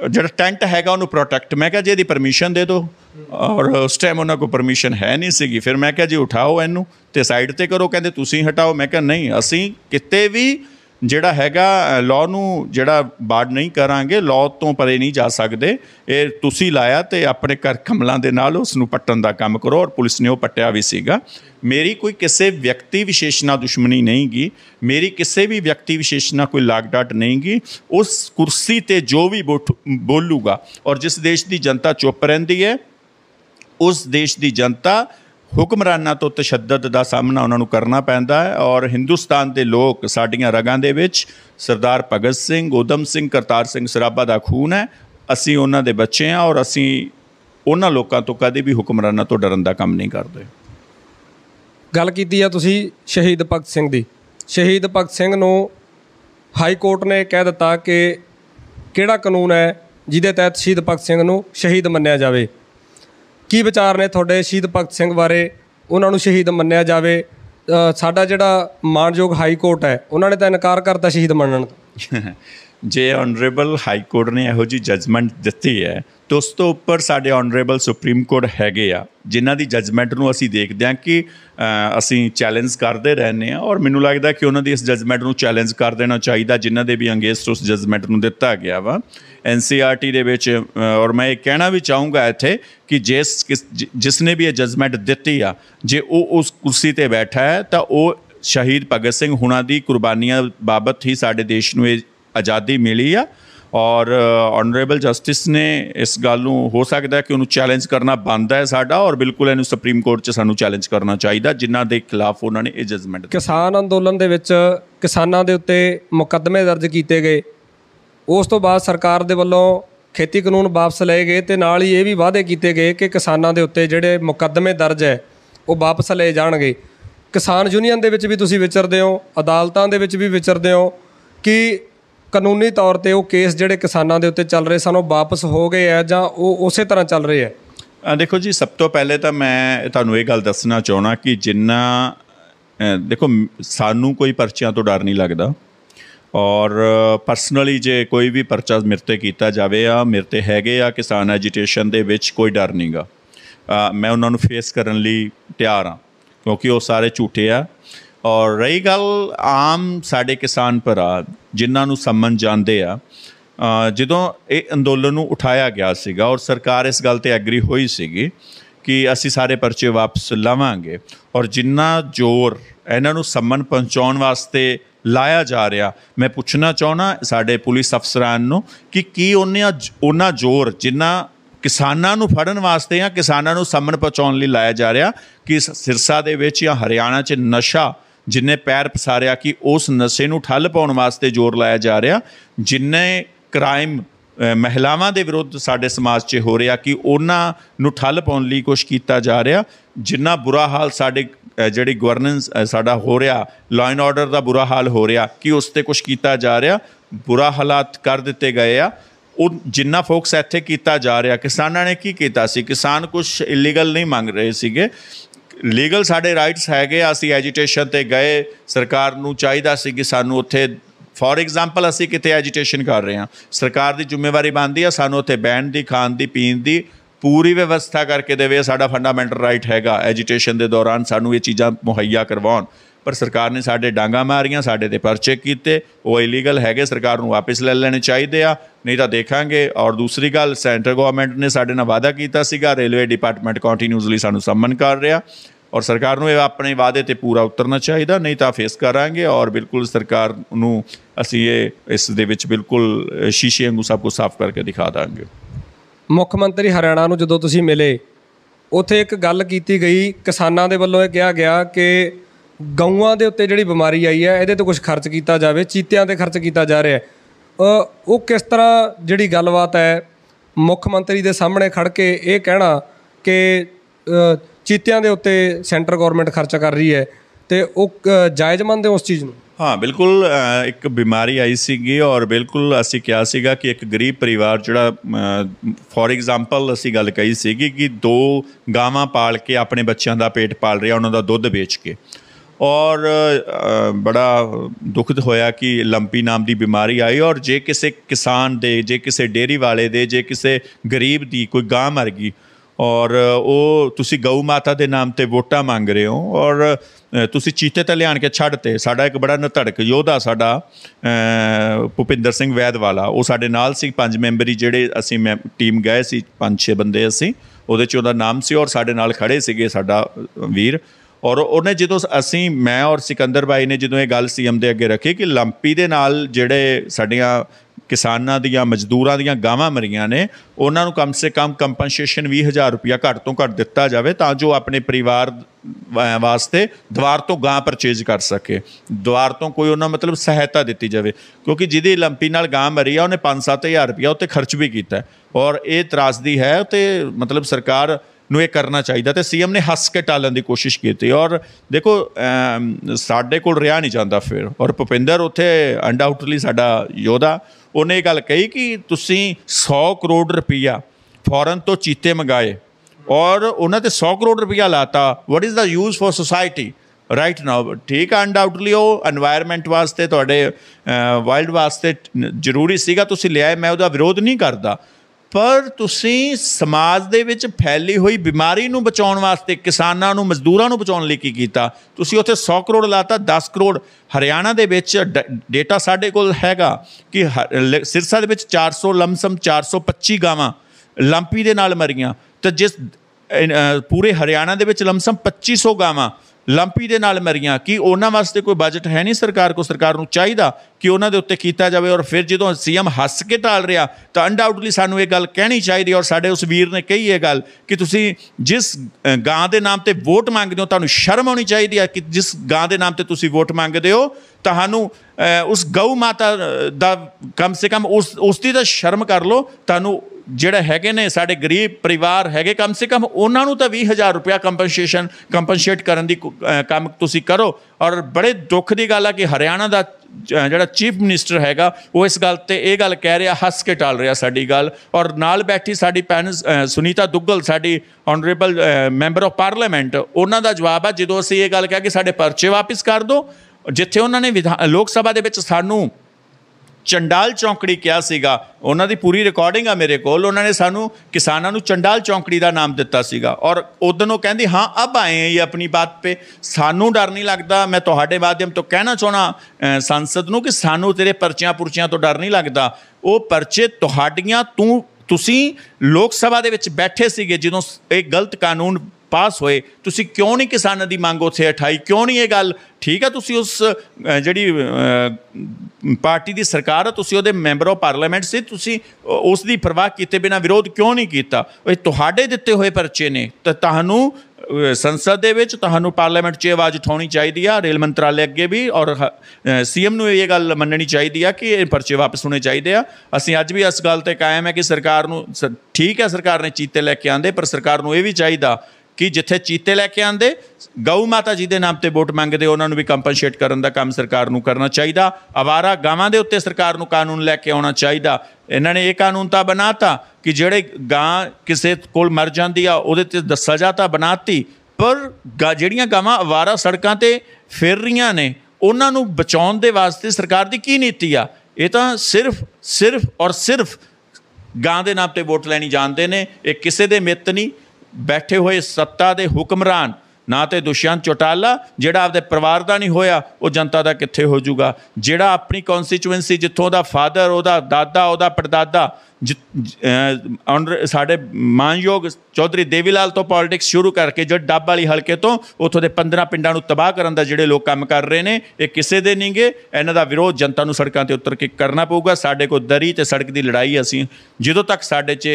ਜਿਹੜਾ ਟੈਂਟ ਹੈਗਾ ਉਹਨੂੰ ਪ੍ਰੋਟੈਕਟ ਮੈਂ ਕਿਹਾ ਜੀ ਇਹਦੀ ਪਰਮਿਸ਼ਨ ਦੇ ਦਿਓ। ਔਰ ਉਸ ਟਾਈਮ ਉਹਨਾਂ ਕੋਲ ਪਰਮਿਸ਼ਨ ਹੈ ਨਹੀਂ ਸੀਗੀ। ਫਿਰ ਮੈਂ ਕਿਹਾ ਜੀ ਉਠਾਓ ਇਹਨੂੰ ਤੇ ਸਾਈਡ ਤੇ ਕਰੋ। ਕਹਿੰਦੇ ਤੁਸੀਂ ਹਟਾਓ। ਮੈਂ ਕਿਹਾ ਨਹੀਂ, ਅਸੀਂ ਕਿਤੇ ਵੀ ਜਿਹੜਾ ਹੈਗਾ ਲਾਅ ਨੂੰ ਜਿਹੜਾ ਬਾੜ ਨਹੀਂ ਕਰਾਂਗੇ ਲਾਅ ਤੋਂ ਪਰੇ ਨਹੀਂ ਜਾ ਸਕਦੇ। ਇਹ ਤੁਸੀਂ ਲਾਇਆ ਤੇ ਆਪਣੇ ਘਰ ਕਮਲਾਂ ਦੇ ਨਾਲ ਉਸ ਨੂੰ ਪੱਟਣ ਦਾ ਕੰਮ ਕਰੋ ਔਰ ਪੁਲਿਸ ਨੇ ਉਹ ਪੱਟਿਆ ਵੀ ਸੀਗਾ। ਮੇਰੀ ਕੋਈ ਕਿਸੇ ਵਿਅਕਤੀ ਵਿਸ਼ੇਸ਼ ਨਾਲ ਦੁਸ਼ਮਣੀ ਨਹੀਂ ਗੀ ਮੇਰੀ ਕਿਸੇ ਵੀ ਵਿਅਕਤੀ ਵਿਸ਼ੇਸ਼ ਨਾਲ ਕੋਈ ਲਾਗ ਡਾਟ ਨਹੀਂ ਗੀ ਉਸ ਕੁਰਸੀ ਤੇ ਜੋ ਵੀ ਬੋਠ- ਬੋਲੂਗਾ ਔਰ ਜਿਸ ਦੇਸ਼ ਦੀ ਜਨਤਾ ਚੁੱਪ ਰਹਿੰਦੀ ਹੈ, ਉਸ ਦੇਸ਼ ਦੀ ਜਨਤਾ ਹੁਕਮਰਾਨਾਂ ਤੋਂ ਤਸ਼ੱਦਦ ਦਾ ਸਾਹਮਣਾ ਉਹਨਾਂ ਨੂੰ ਕਰਨਾ ਪੈਂਦਾ ਹੈ ਔਰ ਹਿੰਦੁਸਤਾਨ ਦੇ ਲੋਕ ਸਾਡੀਆਂ ਰਗਾਂ ਦੇ ਵਿੱਚ ਸਰਦਾਰ ਭਗਤ ਸਿੰਘ ਉਦਮ ਸਿੰਘ, ਕਰਤਾਰ ਸਿੰਘ ਸਰਾਭਾ ਦਾ ਖੂਨ ਹੈ। ਅਸੀਂ ਉਹਨਾਂ ਦੇ ਬੱਚੇ ਹਾਂ ਔਰ ਅਸੀਂ ਉਹਨਾਂ ਲੋਕਾਂ ਤੋਂ ਕਦੇ ਵੀ ਹੁਕਮਰਾਨਾਂ ਤੋਂ ਡਰਨ ਦਾ ਕੰਮ ਨਹੀਂ ਕਰਦੇ। ਗੱਲ ਕੀਤੀ ਆ ਤੁਸੀਂ ਸ਼ਹੀਦ ਭਗਤ ਸਿੰਘ ਦੀ। ਸ਼ਹੀਦ ਭਗਤ ਸਿੰਘ ਨੂੰ ਹਾਈ ਕੋਰਟ ਨੇ ਕਹਿ ਦਿੱਤਾ ਕਿ ਕਿਹੜਾ ਕਾਨੂੰਨ ਹੈ ਜਿਹਦੇ ਤਹਿਤ ਸ਼ਹੀਦ ਭਗਤ ਸਿੰਘ ਨੂੰ ਸ਼ਹੀਦ ਮੰਨਿਆ ਜਾਵੇ। ਕੀ ਵਿਚਾਰ ਨੇ ਤੁਹਾਡੇ ਸ਼ਹੀਦ ਭਗਤ ਸਿੰਘ ਬਾਰੇ? ਉਹਨਾਂ ਨੂੰ ਸ਼ਹੀਦ ਮੰਨਿਆ ਜਾਵੇ। ਸਾਡਾ ਜਿਹੜਾ ਮਾਨਯੋਗ ਹਾਈ ਕੋਰਟ ਹੈ, ਉਹਨਾਂ ਨੇ ਤਾਂ ਇਨਕਾਰ ਕਰਤਾ ਸ਼ਹੀਦ ਮੰਨਣ ਤੋਂ। ਜੇ ਆਨਰੇਬਲ ਹਾਈ ਕੋਰਟ ਨੇ ਇਹੋ ਜੀ ਜਜਮੈਂਟ ਦਿੱਤੀ ਹੈ, ਤਾਂ ਉਸ ਤੋਂ ਉੱਪਰ ਸਾਡੇ ਆਨਰੇਬਲ ਸੁਪਰੀਮ ਕੋਰਟ ਹੈਗੇ ਆ, ਜਿਨ੍ਹਾਂ ਦੀ ਜਜਮੈਂਟ ਨੂੰ ਅਸੀਂ ਦੇਖਦੇ ਹਾਂ ਕਿ ਅਸੀਂ ਚੈਲੰਜ ਕਰਦੇ ਰਹਿੰਦੇ ਆ ਔਰ ਮੈਨੂੰ ਲੱਗਦਾ ਕਿ ਉਹਨਾਂ ਦੀ ਇਸ ਜਜਮੈਂਟ ਨੂੰ ਚੈਲੰਜ ਕਰ ਦੇਣਾ ਚਾਹੀਦਾ, ਜਿਨ੍ਹਾਂ ਦੇ ਵੀ ਅੰਗੇਸਟ ਉਸ ਜਜਮੈਂਟ ਨੂੰ ਦਿੱਤਾ ਗਿਆ ਵਾ। ਐਨਸੀਆਰਟੀ ਦੇ ਵਿੱਚ ਔਰ ਮੈਂ ਇਹ ਕਹਿਣਾ ਵੀ ਚਾਹੂੰਗਾ ਇੱਥੇ ਕਿ ਜਿਸ ਕਿਸ- ਜਿਸ ਨੇ ਵੀ ਇਹ ਜਜਮੈਂਟ ਦਿੱਤੀ ਆ, ਜੇ ਉਹ ਉਸ ਕੁਰਸੀ ਤੇ ਬੈਠਾ ਹੈ, ਤਾਂ ਉਹ ਸ਼ਹੀਦ ਭਗਤ ਸਿੰਘ ਹੁਣਾਂ ਦੀ ਕੁਰਬਾਨੀਆਂ ਬਾਬਤ ਹੀ ਸਾਡੇ ਦੇਸ਼ ਨੂੰ ਇਹ ਆਜ਼ਾਦੀ ਮਿਲੀ ਆ ਔਰ ਆਨਰੇਬਲ ਜਸਟਿਸ ਨੇ ਇਸ ਗੱਲ ਨੂੰ ਹੋ ਸਕਦਾ ਕਿ ਉਹਨੂੰ ਚੈਲੰਜ ਕਰਨਾ ਬੰਦ ਹੈ ਸਾਡਾ ਔਰ ਬਿਲਕੁਲ ਇਹਨੂੰ ਸੁਪਰੀਮ ਕੋਰਟ 'ਚ ਸਾਨੂੰ ਚੈਲੰਜ ਕਰਨਾ ਚਾਹੀਦਾ, ਜਿਨ੍ਹਾਂ ਦੇ ਖਿਲਾਫ ਉਹਨਾਂ ਨੇ ਇਹ ਜਜਮੈਂਟ ਕਿਸਾਨ ਅੰਦੋਲਨ ਦੇ ਵਿੱਚ ਕਿਸਾਨਾਂ ਦੇ ਉੱਤੇ ਮੁਕੱਦਮੇ ਦਰਜ ਕੀਤੇ ਗਏ। ਉਸ ਤੋਂ ਬਾਅਦ ਸਰਕਾਰ ਦੇ ਵੱਲੋਂ ਖੇਤੀ ਕਾਨੂੰਨ ਵਾਪਸ ਲਏ ਗਏ ਤੇ ਨਾਲ ਹੀ ਇਹ ਵੀ ਵਾਅਦੇ ਕੀਤੇ ਗਏ ਕਿ ਕਿਸਾਨਾਂ ਦੇ ਉੱਤੇ ਜਿਹੜੇ ਮੁਕੱਦਮੇ ਦਰਜ ਹੈ, ਉਹ ਵਾਪਸ ਲਏ ਜਾਣਗੇ। ਕਿਸਾਨ ਯੂਨੀਅਨ ਦੇ ਵਿੱਚ ਵੀ ਤੁਸੀਂ ਵਿਚਰਦੇ ਹੋ, ਅਦਾਲਤਾਂ ਦੇ ਵਿੱਚ ਵੀ ਵਿਚਰਦੇ ਹੋ ਕਿ ਕਾਨੂੰਨੀ ਤੌਰ ਤੇ ਉਹ ਕੇਸ ਜਿਹੜੇ ਕਿਸਾਨਾਂ ਦੇ ਉੱਤੇ ਚੱਲ ਰਹੇ ਸਨ, ਉਹ ਵਾਪਸ ਹੋ ਗਏ ਆ ਜਾਂ ਉਹ ਉਸੇ ਤਰ੍ਹਾਂ ਚੱਲ ਰਹੇ ਆ? ਦੇਖੋ ਜੀ, ਸਭ ਤੋਂ ਪਹਿਲੇ ਤਾਂ ਮੈਂ ਤੁਹਾਨੂੰ ਇਹ ਗੱਲ ਦੱਸਣਾ ਚਾਹਣਾ ਕਿ ਜਿੰਨਾ ਦੇਖੋ ਸਾਨੂੰ ਕੋਈ ਪਰਚਿਆਂ ਤੋਂ ਡਰ ਨਹੀਂ ਲੱਗਦਾ ਔਰ ਪਰਸਨਲੀ ਜੇ ਕੋਈ ਵੀ ਪਰਚਾ ਮੇਰੇ ਤੇ ਕੀਤਾ ਜਾਵੇ ਆ, ਮੇਰੇ ਤੇ ਹੈਗੇ ਆ ਕਿਸਾਨ ਐਜੀਟੇਸ਼ਨ ਦੇ ਵਿੱਚ ਕੋਈ ਡਰ ਨਹੀਂਗਾ। ਮੈਂ ਉਹਨਾਂ ਨੂੰ ਫੇਸ ਕਰਨ ਲਈ ਤਿਆਰ ਹਾਂ ਕਿਉਂਕਿ ਉਹ ਸਾਰੇ ਝੂਠੇ ਆ। ਔਰ ਰਹੀ ਗੱਲ ਆਮ ਸਾਡੇ ਕਿਸਾਨ ਭਰਾ ਜਿਨ੍ਹਾਂ ਨੂੰ ਸੰਮਨ ਜਾਂਦੇ ਆ ਜਦੋਂ ਇਹ ਅੰਦੋਲਨ ਨੂੰ ਉਠਾਇਆ ਗਿਆ ਸੀਗਾ ਔਰ ਸਰਕਾਰ ਇਸ ਗੱਲ ਤੇ ਐਗਰੀ ਹੋਈ ਸੀਗੀ ਕਿ ਅਸੀਂ ਸਾਰੇ ਪਰਚੇ ਵਾਪਸ ਲਵਾਂਗੇ ਔਰ ਜਿੰਨਾ ਜ਼ੋਰ ਇਹਨਾਂ ਨੂੰ ਸੰਮਨ ਪਹੁੰਚਾਉਣ ਵਾਸਤੇ ਲਾਇਆ ਜਾ ਰਿਹਾ, ਮੈਂ ਪੁੱਛਣਾ ਚਾਹਣਾ ਸਾਡੇ ਪੁਲਿਸ ਅਫਸਰਾਂ ਨੂੰ ਕਿ ਕੀ ਉਹਨਾਂ ਉਹਨਾਂ ਜ਼ੋਰ ਜਿੰਨਾ ਕਿਸਾਨਾਂ ਨੂੰ ਫੜਨ ਵਾਸਤੇ ਜਾਂ ਕਿਸਾਨਾਂ ਨੂੰ ਸੰਮਨ ਪਹੁੰਚਾਉਣ ਲਈ ਲਾਇਆ ਜਾ ਰਿਹਾ, ਕਿ ਸਿਰਸਾ ਦੇ ਵਿੱਚ ਜਾਂ ਹਰਿਆਣਾ 'ਚ ਨਸ਼ਾ ਜਿੰਨੇ ਪੈਰ ਪਸਾਰਿਆ ਕਿ ਉਸ ਨਸ਼ੇ ਨੂੰ ਠੱਲ ਪਾਉਣ ਵਾਸਤੇ ਜ਼ੋਰ ਲਾਇਆ ਜਾ ਰਿਹਾ, ਜਿੰਨੇ ਕ੍ਰਾਈਮ ਮਹਿਲਾਵਾਂ ਦੇ ਵਿਰੁੱਧ ਸਾਡੇ ਸਮਾਜ 'ਚ ਹੋ ਰਿਹਾ ਕਿ ਉਹਨਾਂ ਨੂੰ ਠੱਲ ਪਾਉਣ ਲਈ ਕੁਝ ਕੀਤਾ ਜਾ ਰਿਹਾ, ਜਿੰਨਾ ਬੁਰਾ ਹਾਲ ਸਾਡੇ ਜਿਹੜੀ ਗਵਰਨੈਂਸ ਸਾਡਾ ਹੋ ਰਿਹਾ ਲਾਅ ਐਂਡ ਆਰਡਰ ਦਾ ਬੁਰਾ ਹਾਲ ਹੋ ਰਿਹਾ, ਕਿ ਉਸ ਤੇ ਕੁਝ ਕੀਤਾ ਜਾ ਰਿਹਾ, ਬੁਰਾ ਹਾਲਾਤ ਕਰ ਦਿੱਤੇ ਗਏ ਆ। ਉਹ ਜਿੰਨਾ ਫੋਕਸ ਇੱਥੇ ਕੀਤਾ ਜਾ ਰਿਹਾ, ਕਿਸਾਨਾਂ ਨੇ ਕੀ ਕੀਤਾ ਸੀ? ਕਿਸਾਨ ਕੁਝ ਇਲੀਗਲ ਨਹੀਂ ਮੰਗ ਰਹੇ ਸੀਗੇ। ਲੀਗਲ ਸਾਡੇ ਰਾਈਟਸ ਹੈਗੇ ਆ, ਅਸੀਂ ਐਜੀਟੇਸ਼ਨ ਤੇ ਗਏ ਸਰਕਾਰ ਨੂੰ ਚਾਹੀਦਾ ਸੀ ਕਿ ਸਾਨੂੰ ਉੱਥੇ ਫੋਰ ਐਗਜ਼ਾਮਪਲ ਅਸੀਂ ਕਿਤੇ ਐਜੀਟੇਸ਼ਨ ਕਰ ਰਹੇ ਹਾਂ। ਸਰਕਾਰ ਦੀ ਜ਼ਿੰਮੇਵਾਰੀ ਬਣਦੀ ਆ ਸਾਨੂੰ ਉੱਥੇ ਬਹਿਣ ਦੀ ਖਾਣ ਦੀ ਪੀਣ ਦੀ ਪੂਰੀ ਵਿਵਸਥਾ ਕਰਕੇ ਦੇਵੇ ਸਾਡਾ ਫੰਡਾਮੈਂਟਲ ਰਾਈਟ ਹੈਗਾ। ਐਜੀਟੇਸ਼ਨ ਦੇ ਦੌਰਾਨ ਸਾਨੂੰ ਇਹ ਚੀਜ਼ਾਂ ਮੁਹੱਈਆ ਕਰਵਾਉਣ। ਪਰ ਸਰਕਾਰ ਨੇ ਸਾਡੇ ਡਾਂਗਾ ਮਾਰੀਆਂ, ਸਾਡੇ ਤੇ ਪਰਚੇ ਕੀਤੇ, ਉਹ ਇਲੀਗਲ ਹੈਗੇ, ਸਰਕਾਰ ਨੂੰ ਵਾਪਸ ਲੈ ਲੈਣੇ ਚਾਹੀਦੇ ਆ। ਨਹੀਂ ਤਾਂ ਦੇਖਾਂਗੇ। ਔਰ ਦੂਸਰੀ ਗੱਲ, ਸੈਂਟਰ ਗਵਰਨਮੈਂਟ ਨੇ ਸਾਡੇ ਨਾਲ ਵਾਅਦਾ ਕੀਤਾ ਸੀਗਾ, ਰੇਲਵੇ ਡਿਪਾਰਟਮੈਂਟ ਕੰਟੀਨਿਊਸਲੀ ਸਾਨੂੰ ਸੰਮਨ ਕਰ ਰਿਹਾ। ਔਰ ਸਰਕਾਰ ਨੂੰ ਇਹ ਆਪਣੇ ਵਾਅਦੇ ਤੇ ਪੂਰਾ ਉਤਰਨਾ ਚਾਹੀਦਾ, ਨਹੀਂ ਤਾਂ ਫੇਸ ਕਰਾਂਗੇ। ਔਰ ਬਿਲਕੁਲ ਸਰਕਾਰ ਨੂੰ ਅਸੀਂ ਇਹ, ਇਸ ਦੇ ਵਿੱਚ ਬਿਲਕੁਲ ਸ਼ੀਸ਼ੇ ਵਾਂਗੂ ਸਭ ਕੁਝ ਸਾਫ਼ ਕਰਕੇ ਦਿਖਾ ਦਾਂਗੇ। ਮੁੱਖ ਮੰਤਰੀ ਹਰਿਆਣਾ ਨੂੰ ਜਦੋਂ ਤੁਸੀਂ ਮਿਲੇ, ਉੱਥੇ ਇੱਕ ਗੱਲ ਕੀਤੀ ਗਈ, ਕਿਸਾਨਾਂ ਦੇ ਵੱਲੋਂ ਇਹ ਕਿਹਾ ਗਿਆ ਕਿ ਗਊਆਂ ਦੇ ਉੱਤੇ ਜਿਹੜੀ ਬਿਮਾਰੀ ਆਈ ਹੈ ਇਹਦੇ ਤੇ ਕੁਝ ਖਰਚ ਕੀਤਾ ਜਾਵੇ ਚੀਤਿਆਂ ਤੇ ਖਰਚ ਕੀਤਾ ਜਾ ਰਿਹਾ ਹੈ। ਉਹ ਕਿਸ ਤਰ੍ਹਾਂ ਜਿਹੜੀ ਗੱਲਬਾਤ ਹੈ ਮੁੱਖ ਮੰਤਰੀ ਦੇ ਸਾਹਮਣੇ ਖੜ ਕੇ ਇਹ ਕਹਿਣਾ ਕਿ ਚੀਤਿਆਂ ਦੇ ਉੱਤੇ ਸੈਂਟਰ ਗਵਰਨਮੈਂਟ ਖਰਚਾ ਕਰ ਰਹੀ ਹੈ ਤੇ ਉਹ ਅ, ਜਾਇਜ਼ ਮੰਨਦੇ ਉਸ ਚੀਜ਼ ਨੂੰ? ਹਾਂ ਬਿਲਕੁਲ ਇੱਕ ਬਿਮਾਰੀ ਆਈ ਸੀਗੀ ਔਰ ਬਿਲਕੁਲ ਅਸੀਂ ਕਿਹਾ ਸੀਗਾ ਕਿ ਇੱਕ ਗਰੀਬ ਪਰਿਵਾਰ ਜਿਹੜਾ ਫੋਰ ਐਗਜ਼ਾਮਪਲ ਅਸੀਂ ਗੱਲ ਕਹੀ ਸੀਗੀ ਕਿ ਦੋ ਗਾਵਾਂ ਪਾਲ ਕੇ ਆਪਣੇ ਬੱਚਿਆਂ ਦਾ ਪੇਟ ਪਾਲ ਰਿਹਾ ਉਹਨਾਂ ਦਾ ਦੁੱਧ ਵੇਚ ਕੇ। ਔਰ ਬੜਾ ਦੁੱਖ ਹੋਇਆ ਕਿ ਲੰਪੀ ਨਾਮ ਦੀ ਬਿਮਾਰੀ ਆਈ ਔਰ ਜੇ ਕਿਸੇ ਕਿਸਾਨ ਦੇ, ਜੇ ਕਿਸੇ ਡੇਰੀ ਵਾਲੇ ਦੇ, ਜੇ ਕਿਸੇ ਗਰੀਬ ਦੀ ਕੋਈ ਗਾਂ ਮਰ ਗਈ ਔਰ ਉਹ ਤੁਸੀਂ ਗਊ ਮਾਤਾ ਦੇ ਨਾਮ ਤੇ ਵੋਟਾਂ ਮੰਗ ਰਹੇ ਹੋ ਔਰ ਤੁਸੀਂ ਚੀਤੇ ਤਾਂ ਲਿਆਣ ਕੇ ਛੱਡਤੇ ਸਾਡਾ ਇੱਕ ਬੜਾ ਨਧੜਕ ਯੋਧਾ ਸਾਡਾ ਭੁਪਿੰਦਰ ਸਿੰਘ ਵੈਦ ਵਾਲਾ ਉਹ ਸਾਡੇ ਨਾਲ ਸੀ, ਪੰਜ ਮੈਂਬਰੀ ਜਿਹੜੇ ਅਸੀਂ ਮੈਂ ਟੀਮ ਗਏ ਸੀ, ਪੰਜ ਛੇ ਬੰਦੇ ਅਸੀਂ, ਉਹਦੇ ਚ ਉਹਦਾ ਨਾਮ ਸੀ ਔਰ ਸਾਡੇ ਨਾਲ ਖੜੇ ਸੀਗੇ ਸਾਡਾ ਵੀਰ ਔਰ ਉਹਨੇ ਜਦੋਂ ਅਸੀਂ, ਮੈਂ ਔਰ ਸਿਕੰਦਰ ਬਾਈ ਨੇ ਜਦੋਂ ਇਹ ਗੱਲ ਸੀਐਮ ਦੇ ਅੱਗੇ ਰੱਖੀ ਕਿ ਲੰਪੀ ਦੇ ਨਾਲ ਜਿਹੜੇ ਸਾਡੀਆਂ ਕਿਸਾਨਾਂ ਦੀਆਂ, ਮਜ਼ਦੂਰਾਂ ਦੀਆਂ ਗਾਵਾਂ ਮਰੀਆਂ ਨੇ, ਉਹਨਾਂ ਨੂੰ ਕਮ ਸੇ ਕਮ ਕੰਪਨਸੇਸ਼ਨ 20000 ਰੁਪਇਆ ਘੱਟ ਤੋਂ ਘੱਟ ਦਿੱਤਾ ਜਾਵੇ ਤਾਂ ਜੋ ਆਪਣੇ ਪਰਿਵਾਰ ਵਾਸਤੇ ਦੁਆਰ ਤੋਂ ਗਾਂ ਪਰਚੇਜ ਕਰ ਸਕੇ। ਦੁਆਰ ਤੋਂ ਕੋਈ ਉਹਨਾਂ ਮਤਲਬ ਸਹਾਇਤਾ ਦਿੱਤੀ ਜਾਵੇ। ਕਿਉਂਕਿ ਜਿਹਦੀ ਲੰਪੀ ਨਾਲ ਗਾਂ ਮਰੀ ਆ, ਉਹਨੇ 5-7000 ਰੁਪਇਆ ਉੱਤੇ ਖਰਚ ਵੀ ਕੀਤਾ। ਔਰ ਇਹ ਤਰਾਸਦੀ ਹੈ ਤੇ ਮਤਲਬ ਸਰਕਾਰ ਨੂੰ ਇਹ ਕਰਨਾ ਚਾਹੀਦਾ ਤੇ ਸੀਐਮ ਨੇ ਹੱਸ ਕੇ ਟਾਲਣ ਦੀ ਕੋਸ਼ਿਸ਼ ਕੀਤੀ ਔਰ ਦੇਖੋ ਸਾਡੇ ਕੋਲ ਰਿਹਾ ਨਹੀਂ ਜਾਂਦਾ ਫਿਰ। ਔਰ ਭੁਪਿੰਦਰ ਉੱਥੇ ਅਨਡਾਊਟਲੀ ਸਾਡਾ ਯੋਧਾ, ਉਹਨੇ ਇਹ ਗੱਲ ਕਹੀ ਕਿ ਤੁਸੀਂ 100 ਕਰੋੜ ਰੁਪਈਆ ਫੌਰਨ ਤੋਂ ਚੀਤੇ ਮੰਗਾਏ ਔਰ ਉਹਨਾਂ ਤੇ 100 ਕਰੋੜ ਰੁਪਈਆ ਲਾਤਾ। What is the use for society right now ਠੀਕ ਆ ਅਨਡਾਊਟਲੀ ਉਹ এনवायरमेंट ਵਾਸਤੇ, ਤੁਹਾਡੇ ਵਾਈਲਡ ਵਾਸਤੇ ਜ਼ਰੂਰੀ ਸੀਗਾ, ਤੁਸੀਂ ਲਿਆਏ, ਮੈਂ ਉਹਦਾ ਵਿਰੋਧ ਨਹੀਂ ਕਰਦਾ। ਪਰ ਤੁਸੀਂ ਸਮਾਜ ਦੇ ਵਿੱਚ ਫੈਲੀ ਹੋਈ ਬਿਮਾਰੀ ਨੂੰ ਬਚਾਉਣ ਵਾਸਤੇ, ਕਿਸਾਨਾਂ ਨੂੰ, ਮਜ਼ਦੂਰਾਂ ਨੂੰ ਬਚਾਉਣ ਲਈ ਕੀ ਕੀਤਾ? ਤੁਸੀਂ ਉੱਥੇ 100 ਕਰੋੜ ਲਾਤਾ 10 ਕਰੋੜ ਹਰਿਆਣਾ ਦੇ ਵਿੱਚ ਡੇਟਾ ਸਾਡੇ ਕੋਲ ਹੈਗਾ ਕਿ ਹ- ਸਿਰਸਾ ਦੇ ਵਿੱਚ 400 ਲਮਸਮ 425 ਗਾਵਾਂ ਲੰਪੀ ਦੇ ਨਾਲ ਮਰੀਆਂ ਤੇ ਜਿਸ ਪੂਰੇ ਹਰਿਆਣਾ ਦੇ ਵਿੱਚ ਲਮਸਮ 2500 ਗਾਵਾਂ ਲੰਪੀ ਦੇ ਨਾਲ ਮਰੀਆਂ, ਕੀ ਉਹਨਾਂ ਵਾਸਤੇ ਕੋਈ ਬਜਟ ਹੈ ਨਹੀਂ ਸਰਕਾਰ ਕੋ, ਸਰਕਾਰ ਨੂੰ ਚਾਹੀਦਾ ਕਿ ਉਹਨਾਂ ਦੇ ਉੱਤੇ ਕੀਤਾ ਜਾਵੇ ਔਰ ਫਿਰ ਜਦੋਂ ਸੀਐਮ ਹੱਸ ਕੇ ਢਾਲ ਰਿਹਾ, ਤਾਂ ਅਨਡਾਊਟਲੀ ਸਾਨੂੰ ਇਹ ਗੱਲ ਕਹਿਣੀ ਚਾਹੀਦੀ ਔਰ ਸਾਡੇ ਉਸ ਵੀਰ ਨੇ ਕਹੀ ਇਹ ਗੱਲ ਕਿ ਤੁਸੀਂ ਜਿਸ ਗਾਂ ਦੇ ਨਾਮ ਤੇ ਵੋਟ ਮੰਗਦੇ ਹੋ, ਤੁਹਾਨੂੰ ਸ਼ਰਮ ਆਉਣੀ ਚਾਹੀਦੀ ਹੈ ਕਿ ਜਿਸ ਗਾਂ ਦੇ ਨਾਮ ਤੇ ਤੁਸੀਂ ਵੋਟ ਮੰਗਦੇ ਹੋ, ਤੁਹਾਨੂੰ ਉਸ ਗਊ ਮਾਤਾ ਦਾ ਕਮ ਸੇ ਕਮ ਉਸ ਉਸ ਦੀ ਤਾਂ ਸ਼ਰਮ ਕਰ ਲਓ, ਤੁਹਾਨੂੰ ਜਿਹੜੇ ਹੈਗੇ ਨੇ, ਸਾਡੇ ਗਰੀਬ ਪਰਿਵਾਰ ਹੈਗੇ, ਕਮ ਸੇ ਕਮ ਉਹਨਾਂ ਨੂੰ ਤਾਂ 20000 ਰੁਪਇਆ ਕੰਪਨਸੇਸ਼ਨ ਕੰਪਨਸੇਟ ਕਰਨ ਦੀ ਕੰਮ ਤੁਸੀਂ ਕਰੋ। ਔਰ ਬੜੇ ਦੁੱਖ ਦੀ ਗੱਲ ਆ ਕਿ ਹਰਿਆਣਾ ਦਾ ਜਿਹੜਾ ਚੀਫ ਮਿਨਿਸਟਰ ਹੈਗਾ, ਉਹ ਇਸ ਗੱਲ ਤੇ ਇਹ ਗੱਲ ਕਹਿ ਰਿਹਾ, ਹੱਸ ਕੇ ਟਾਲ ਰਿਹਾ ਸਾਡੀ ਗੱਲ। ਔਰ ਨਾਲ ਬੈਠੀ ਸਾਡੀ ਭੈਣ ਸੁਨੀਤਾ ਦੁੱਗਲ, ਸਾਡੀ ਆਨਰੇਬਲ ਮੈਂਬਰ ਆਫ ਪਾਰਲੀਮੈਂਟ ਉਹਨਾਂ ਦਾ ਜਵਾਬ ਆ ਜਦੋਂ ਅਸੀਂ ਇਹ ਗੱਲ ਕਿਹਾ ਕਿ ਸਾਡੇ ਪਰਚੇ ਵਾਪਸ ਕਰ ਦਿਓ ਜਿੱਥੇ ਉਹਨਾਂ ਨੇ ਵਿਧਾ- ਲੋਕ ਸਭਾ ਦੇ ਵਿੱਚ ਸਾਨੂੰ ਚੰਡਾਲ ਚੌਂਕੜੀ ਕਿਹਾ ਸੀਗਾ, ਉਹਨਾਂ ਦੀ ਪੂਰੀ ਰਿਕਾਰਡਿੰਗ ਆ ਮੇਰੇ ਕੋਲ, ਉਹਨਾਂ ਨੇ ਸਾਨੂੰ ਕਿਸਾਨਾਂ ਨੂੰ ਚੰਡਾਲ ਚੌਂਕੜੀ ਦਾ ਨਾਮ ਦਿੱਤਾ ਸੀਗਾ। ਔਰ ਉਦੋਂ ਉਹ ਕਹਿੰਦੀ, ਹਾਂ, ਅਬ ਆਏ ਹੈ ਇਹ ਆਪਣੀ ਬਾਤ ਪੇ। ਸਾਨੂੰ ਡਰ ਨਹੀਂ ਲੱਗਦਾ, ਮੈਂ ਤੁਹਾਡੇ ਮਾਧਿਅਮ ਤੋਂ ਕਹਿਣਾ ਚਾਹਣਾ ਸੰਸਦ ਨੂੰ ਕਿ ਸਾਨੂੰ ਤੇਰੇ ਪਰਚਿਆਂ ਪੁਰਚਿਆਂ ਤੋਂ ਡਰ ਨਹੀਂ ਲੱਗਦਾ। ਉਹ ਪਰਚੇ ਤੁਹਾਡੀਆਂ ਤੂੰ, ਤੁਸੀਂ ਲੋਕ ਸਭਾ ਦੇ ਵਿੱਚ ਬੈਠੇ ਸੀਗੇ, ਜਦੋਂ ਇਹ ਗਲਤ ਕਾਨੂੰਨ ਪਾਸ ਹੋਏ, ਤੁਸੀਂ ਕਿਉਂ ਨਹੀਂ ਕਿਸਾਨਾਂ ਦੀ ਮੰਗ ਉੱਥੇ ਉਠਾਈ? ਕਿਉਂ ਨਹੀਂ ਇਹ ਗੱਲ? ਠੀਕ ਹੈ ਤੁਸੀਂ ਉਸ ਜਿਹੜੀ ਪਾਰਟੀ ਦੀ ਸਰਕਾਰ ਹੈ ਤੁਸੀਂ ਉਹਦੇ ਮੈਂਬਰ ਆਫ ਪਾਰਲੀਮੈਂਟ ਸੀ, ਤੁਸੀਂ ਉਸ ਦੀ ਪਰਵਾਹ ਕੀਤੇ ਬਿਨਾ ਵਿਰੋਧ ਕਿਉਂ ਨਹੀਂ ਕੀਤਾ? ਇਹ ਤੁਹਾਡੇ ਦਿੱਤੇ ਹੋਏ ਪਰਚੇ ਨੇ, ਤਾਂ ਤੁਹਾਨੂੰ ਸੰਸਦ ਦੇ ਵਿੱਚ ਤੁਹਾਨੂੰ ਪਾਰਲੀਮੈਂਟ 'ਚ ਆਵਾਜ਼ ਉਠਾਉਣੀ ਚਾਹੀਦੀ ਆ, ਰੇਲ ਮੰਤਰਾਲੇ ਅੱਗੇ ਵੀ, ਔਰ ਸੀਐਮ ਨੂੰ ਇਹ ਗੱਲ ਮੰਨਣੀ ਚਾਹੀਦੀ ਆ ਕਿ ਇਹ ਪਰਚੇ ਵਾਪਸ ਹੋਣੇ ਚਾਹੀਦੇ ਆ। ਅਸੀਂ ਅੱਜ ਵੀ ਇਸ ਗੱਲ ਤੇ ਕਾਇਮ ਹੈ ਕਿ ਸਰਕਾਰ ਨੂੰ ਸ- ਠੀਕ ਹੈ ਸਰਕਾਰ ਨੇ ਚੀਤੇ ਲੈ ਕੇ ਆਂਦੇ, ਪਰ ਸਰਕਾਰ ਨੂੰ ਇਹ ਵੀ ਚਾਹੀਦਾ ਕਿ ਜਿੱਥੇ ਚੀਤੇ ਲੈ ਕੇ ਆਂਦੇ ਗਊ ਮਾਤਾ ਜੀ ਦੇ ਨਾਮ ਤੇ ਵੋਟ ਮੰਗਦੇ, ਉਹਨਾਂ ਨੂੰ ਵੀ ਕੰਪਨਸੇਟ ਕਰਨ ਦਾ ਕੰਮ ਸਰਕਾਰ ਨੂੰ ਕਰਨਾ ਚਾਹੀਦਾ। ਆਵਾਰਾ ਗਾਵਾਂ ਦੇ ਉੱਤੇ ਸਰਕਾਰ ਨੂੰ ਕਾਨੂੰਨ ਲੈ ਕੇ ਆਉਣਾ ਚਾਹੀਦਾ। ਇਹਨਾਂ ਨੇ ਇਹ ਕਾਨੂੰਨ ਤਾਂ ਬਣਾਤਾ ਕਿ ਜਿਹੜੇ ਗਾਂ ਕਿਸੇ ਕੋਲ ਮਰ ਜਾਂਦੀ ਆ, ਉਹਦੇ ਤੇ ਦ- ਸਜ਼ਾ ਤਾਂ ਬਣਾਤੀ, ਪਰ ਗਾ- ਜਿਹੜੀਆਂ ਗਾਵਾਂ ਆਵਾਰਾ ਸੜਕਾਂ ਤੇ ਫਿਰ ਰਹੀਆਂ ਨੇ, ਉਹਨਾਂ ਨੂੰ ਬਚਾਉਣ ਦੇ ਵਾਸਤੇ ਸਰਕਾਰ ਦੀ ਕੀ ਨੀਤੀ ਆ? ਇਹ ਤਾਂ ਸਿਰਫ ਸਿਰਫ ਔਰ ਸਿਰਫ ਗਾਂ ਦੇ ਨਾਮ ਤੇ ਵੋਟ ਲੈਣੀ ਜਾਣਦੇ ਨੇ, ਇਹ ਕਿਸੇ ਦੇ ਮਿੱਤ ਨਹੀਂ ਬੈਠੇ ਹੋਏ ਸੱਤਾ ਦੇ ਹੁਕਮਰਾਨ, ਨਾ ਤੇ ਦੁਸ਼ਯੰਤ ਚੌਟਾਲਾ, ਜਿਹੜਾ ਆਪਦੇ ਪਰਿਵਾਰ ਦਾ ਨਹੀਂ ਹੋਇਆ, ਉਹ ਜਨਤਾ ਦਾ ਕਿੱਥੇ ਹੋ ਜਾਊਗਾ? ਜਿਹੜਾ ਆਪਣੀ ਕਨਸਟੀਚੁਐਂਸੀ ਜਿੱਥੋਂ ਦਾ ਫਾਦਰ ਉਹਦਾ ਦਾਦਾ, ਉਹਦਾ ਪੜਦਾਦਾ, ਜਿ- ਸਾਡੇ ਮਾਨਯੋਗ ਚੌਧਰੀ ਦੇਵੀਲਾਲ ਤੋਂ ਪੋਲਿਟਿਕਸ ਸ਼ੁਰੂ ਕਰਕੇ, ਜੋ ਡੱਬ ਵਾਲੀ ਹਲਕੇ ਤੋਂ, ਉੱਥੋਂ ਦੇ 15 ਪਿੰਡਾਂ ਨੂੰ ਤਬਾਹ ਕਰਨ ਦਾ ਜਿਹੜੇ ਲੋਕ ਕੰਮ ਕਰ ਰਹੇ ਨੇ, ਇਹ ਕਿਸੇ ਦੇ ਨਹੀਂਗੇ ਇਹਨਾਂ ਦਾ ਵਿਰੋਧ ਜਨਤਾ ਨੂੰ ਸੜਕਾਂ ਤੇ ਉਤਰ ਕੇ ਕਰਨਾ ਪਊਗਾ। ਸਾਡੇ ਕੋਲ ਦਰੀ ਤੇ ਸੜਕ ਦੀ ਲੜਾਈ ਅਸੀਂ, ਜਦੋਂ ਤੱਕ ਸਾਡੇ 'ਚ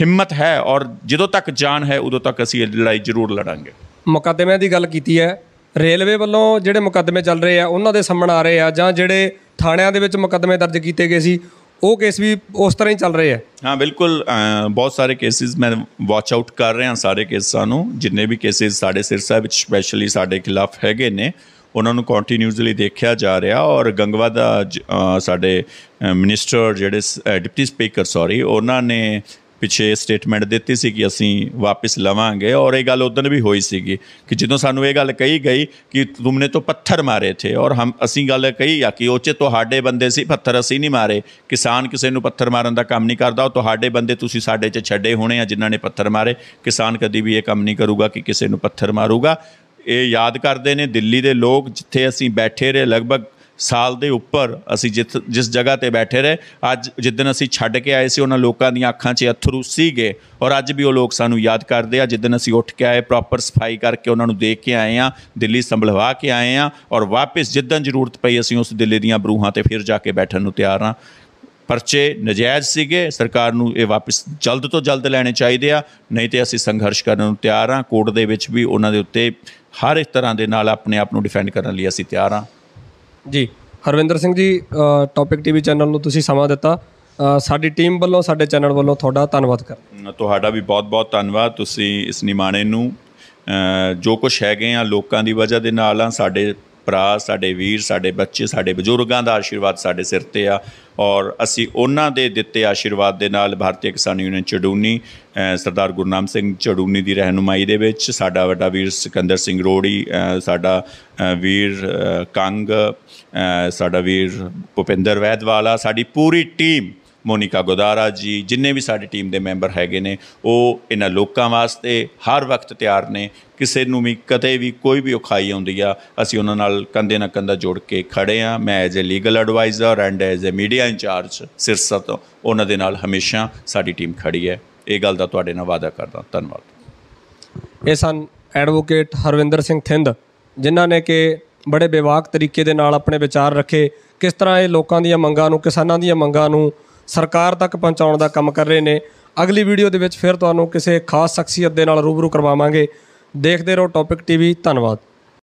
ਹਿੰਮਤ ਹੈ ਔਰ ਜਦੋਂ ਤੱਕ ਜਾਨ ਹੈ ਉਦੋਂ ਤੱਕ ਅਸੀਂ ਇਹ ਲੜਾਈ ਜ਼ਰੂਰ ਲੜਾਂਗੇ। ਮੁਕੱਦਮਿਆਂ ਦੀ ਗੱਲ ਕੀਤੀ ਹੈ। ਰੇਲਵੇ ਵੱਲੋਂ ਜਿਹੜੇ ਮੁਕੱਦਮੇ ਚੱਲ ਰਹੇ ਆ ਉਹਨਾਂ ਦੇ ਸਾਹਮਣੇ ਆ ਰਹੇ ਆ ਜਾਂ ਜਿਹੜੇ ਥਾਣਿਆਂ ਦੇ ਵਿੱਚ ਮੁਕੱਦਮੇ ਦਰਜ ਕੀਤੇ ਗਏ ਸੀ ਉਹ ਕੇਸ ਵੀ ਉਸ ਤਰ੍ਹਾਂ ਹੀ ਚੱਲ ਰਹੇ ਆ। ਹਾਂ ਬਿਲਕੁਲ ਬਹੁਤ ਸਾਰੇ ਕੇਸਿਸ ਮੈਂ ਵਾਚ ਆਊਟ ਕਰ ਰਿਹਾ ਸਾਰੇ ਕੇਸਾਂ ਨੂੰ। ਜਿੰਨੇ ਵੀ ਕੇਸਿਸ ਸਾਡੇ ਸਿਰਸਾ ਵਿੱਚ ਸਪੈਸ਼ਲੀ ਸਾਡੇ ਖਿਲਾਫ ਹੈਗੇ ਨੇ ਉਹਨਾਂ ਨੂੰ ਕੰਟੀਨਿਊਸਲੀ ਦੇਖਿਆ ਜਾ ਰਿਹਾ ਔਰ ਗੰਗਵਾ ਦਾ ਸਾਡੇ ਮਿਨਿਸਟਰ ਜਿਹੜੇ ਡਿਪਟੀ ਸਪੀਕਰ ਸੌਰੀ ਉਹਨਾਂ ਨੇ ਪਿੱਛੇ ਸਟੇਟਮੈਂਟ ਦਿੱਤੀ ਸੀ ਕਿ ਅਸੀਂ ਵਾਪਸ ਲਵਾਂਗੇ ਔਰ ਇਹ ਗੱਲ ਉਦੋਂ ਵੀ ਹੋਈ ਸੀਗੀ ਕਿ ਜਦੋਂ ਸਾਨੂੰ ਇਹ ਗੱਲ ਕਹੀ ਗਈ ਕਿ ਤੁਮਨੇ ਤੋਂ ਪੱਥਰ ਮਾਰੇ ਥੇ ਔਰ ਹਮ, ਅਸੀਂ ਗੱਲ ਕਹੀ ਆ ਕਿ ਉਹ 'ਚ ਤੁਹਾਡੇ ਬੰਦੇ ਸੀ, ਪੱਥਰ ਅਸੀਂ ਨਹੀਂ ਮਾਰੇ। ਕਿਸਾਨ ਕਿਸੇ ਨੂੰ ਪੱਥਰ ਮਾਰਨ ਦਾ ਕੰਮ ਨਹੀਂ ਕਰਦਾ, ਉਹ ਤੁਹਾਡੇ ਬੰਦੇ ਤੁਸੀਂ ਸਾਡੇ 'ਚ ਛੱਡੇ ਹੋਣੇ ਆ ਜਿਨ੍ਹਾਂ ਨੇ ਪੱਥਰ ਮਾਰੇ। ਕਿਸਾਨ ਕਦੀ ਵੀ ਇਹ ਕੰਮ ਨਹੀਂ ਕਰੂਗਾ ਕਿ ਕਿਸੇ ਨੂੰ ਪੱਥਰ ਮਾਰੂਗਾ। ਇਹ ਯਾਦ ਕਰਦੇ ਨੇ ਦਿੱਲੀ ਦੇ ਲੋਕ ਜਿੱਥੇ ਅਸੀਂ ਬੈਠੇ ਰਹੇ, ਲਗਭਗ ਸਾਲ ਦੇ ਉੱਪਰ ਅਸੀਂ ਜਿੱਥ, ਜਿਸ ਜਗ੍ਹਾ ਤੇ ਬੈਠੇ ਰਹੇ, ਅੱਜ ਜਿੱਦਨ ਅਸੀਂ ਛੱਡ ਕੇ ਆਏ ਸੀ, ਉਹਨਾਂ ਲੋਕਾਂ ਦੀਆਂ ਅੱਖਾਂ 'ਚ ਅਥਰੂ ਸੀਗੇ ਔਰ ਅੱਜ ਵੀ ਉਹ ਲੋਕ ਸਾਨੂੰ ਯਾਦ ਕਰਦੇ ਆ ਜਿੱਦਨ ਅਸੀਂ ਉੱਠ ਕੇ ਆਏ ਪ੍ਰੋਪਰ ਸਫ਼ਾਈ ਕਰਕੇ ਉਹਨਾਂ ਨੂੰ ਦੇਖ ਕੇ ਆਏ ਆ, ਦਿੱਲੀ ਸੰਭਲਵਾ ਕੇ ਆਏ ਆ ਔਰ ਵਾਪਸ ਜਿੱਦਨ ਜ਼ਰੂਰਤ ਪਈ ਅਸੀਂ ਉਸ ਦਿੱਲੀ ਦੀਆਂ ਬਰੂਹਾਂ ਤੇ ਫਿਰ ਜਾ ਕੇ ਬੈਠਣ ਨੂੰ ਤਿਆਰ ਆ ਪਰਚੇ ਨਜਾਇਜ਼ ਸੀਗੇ, ਸਰਕਾਰ ਨੂੰ ਇਹ ਵਾਪਸ ਜਲਦ ਤੋਂ ਜਲਦ ਲੈਣੇ ਚਾਹੀਦੇ ਆ, ਨਹੀਂ ਤੇ ਅਸੀਂ ਸੰਘਰਸ਼ ਕਰਨ ਨੂੰ ਤਿਆਰ ਆ ਕੋਰਟ ਦੇ ਵਿੱਚ ਵੀ ਉਹਨਾਂ ਦੇ ਉੱਤੇ ਹਰ ਇੱਕ ਤਰ੍ਹਾਂ ਦੇ ਨਾਲ ਆਪਣੇ ਆਪ ਨੂੰ ਡਿਫੈਂਡ ਕਰਨ ਲਈ ਅਸੀਂ ਤਿਆਰ ਆ ਜੀ, Harvinder Singh ji topic TV channel ਨੂੰ ਤੁਸੀਂ ਸਮਾਂ ਦਿੱਤਾ। ਸਾਡੀ ਟੀਮ ਵੱਲੋਂ, ਸਾਡੇ ਚੈਨਲ ਵੱਲੋਂ ਤੁਹਾਡਾ ਧੰਨਵਾਦ ਕਰ ਤੁਹਾਡਾ ਵੀ ਬਹੁਤ-ਬਹੁਤ ਧੰਨਵਾਦ। ਤੁਸੀਂ ਇਸ ਨਿਮਾਣੇ ਨੂੰ ਜੋ ਕੁਝ ਹੈਗੇ ਆ ਲੋਕਾਂ ਦੀ ਵਜ੍ਹਾ ਦੇ ਨਾਲ ਆ, ਸਾਡੇ ਭਰਾ, ਸਾਡੇ ਵੀਰ, ਸਾਡੇ ਬੱਚੇ, ਸਾਡੇ ਬਜ਼ੁਰਗਾਂ ਦਾ ਆਸ਼ੀਰਵਾਦ ਸਾਡੇ ਸਿਰ ਤੇ ਆ ਔਰ ਅਸੀਂ ਉਹਨਾਂ ਦੇ ਦਿੱਤੇ ਆਸ਼ੀਰਵਾਦ ਦੇ ਨਾਲ ਭਾਰਤੀ ਕਿਸਾਨ ਯੂਨੀਅਨ ਚੜੂਨੀ ਸਰਦਾਰ ਗੁਰਨਾਮ ਸਿੰਘ ਚੜੂਨੀ ਦੀ ਰਹਿਨੁਮਾਈ ਦੇ ਵਿੱਚ ਸਾਡਾ ਵੱਡਾ ਵੀਰ ਸਿਕੰਦਰ ਸਿੰਘ ਰੋੜੀ ਸਾਡਾ ਵੀਰ ਕੰਗ ਸਾਡਾ ਵੀਰ ਭੁਪਿੰਦਰ ਵੈਦਵਾਲਾ, ਸਾਡੀ ਪੂਰੀ ਟੀਮ ਮੋਨਿਕਾ ਗੋਦਾਰਾ ਜੀ, ਜਿੰਨੇ ਵੀ ਸਾਡੀ ਟੀਮ ਦੇ ਮੈਂਬਰ ਹੈਗੇ ਨੇ, ਉਹ ਇਹਨਾਂ ਲੋਕਾਂ ਵਾਸਤੇ ਹਰ ਵਕਤ ਤਿਆਰ ਨੇ। ਕਿਸੇ ਨੂੰ ਵੀ ਕਦੇ ਵੀ ਕੋਈ ਵੀ ਔਖਾਈ ਆਉਂਦੀ ਆ, ਅਸੀਂ ਉਹਨਾਂ ਨਾਲ ਕੰਧੇ ਨਾਲ ਕੰਧਾ ਜੋੜ ਕੇ ਖੜੇ ਆ। ਮੈਂ as a legal adviser and as a media incharge Sirsa ਤੋਂ ਉਹਨਾਂ ਦੇ ਨਾਲ ਹਮੇਸ਼ਾ ਸਾਡੀ ਟੀਮ ਖੜੀ ਹੈ। ਇਹ ਗੱਲ ਦਾ ਤੁਹਾਡੇ ਨਾਲ ਵਾਅਦਾ ਕਰਦਾ। ਧੰਨਵਾਦ। ਇਹ ਸਨ ਐਡਵੋਕੇਟ ਹਰਵਿੰਦਰ ਸਿੰਘ ਥਿੰਦ, ਜਿਨ੍ਹਾਂ ਨੇ ਕਿ ਬੜੇ ਬੇਵਾਕ ਤਰੀਕੇ ਦੇ ਨਾਲ ਆਪਣੇ ਵਿਚਾਰ ਰੱਖੇ। ਕਿਸ ਤਰ੍ਹਾਂ ਇਹ ਲੋਕਾਂ ਦੀਆਂ ਮੰਗਾਂ ਨੂੰ, ਕਿਸਾਨਾਂ ਦੀਆਂ ਮੰਗਾਂ ਨੂੰ ਸਰਕਾਰ ਤੱਕ ਪਹੁੰਚਾਉਣ ਦਾ ਕੰਮ ਕਰ ਰਹੇ ਨੇ। ਅਗਲੀ ਵੀਡੀਓ ਦੇ ਵਿੱਚ ਫਿਰ ਤੁਹਾਨੂੰ ਕਿਸੇ ਖਾਸ ਸ਼ਖਸੀਅਤ ਦੇ ਨਾਲ ਰੂਬਰੂ ਕਰਵਾਵਾਂਗੇ। ਦੇਖਦੇ ਰਹੋ ਟੌਪਿਕ ਟੀਵੀ ਧੰਨਵਾਦ।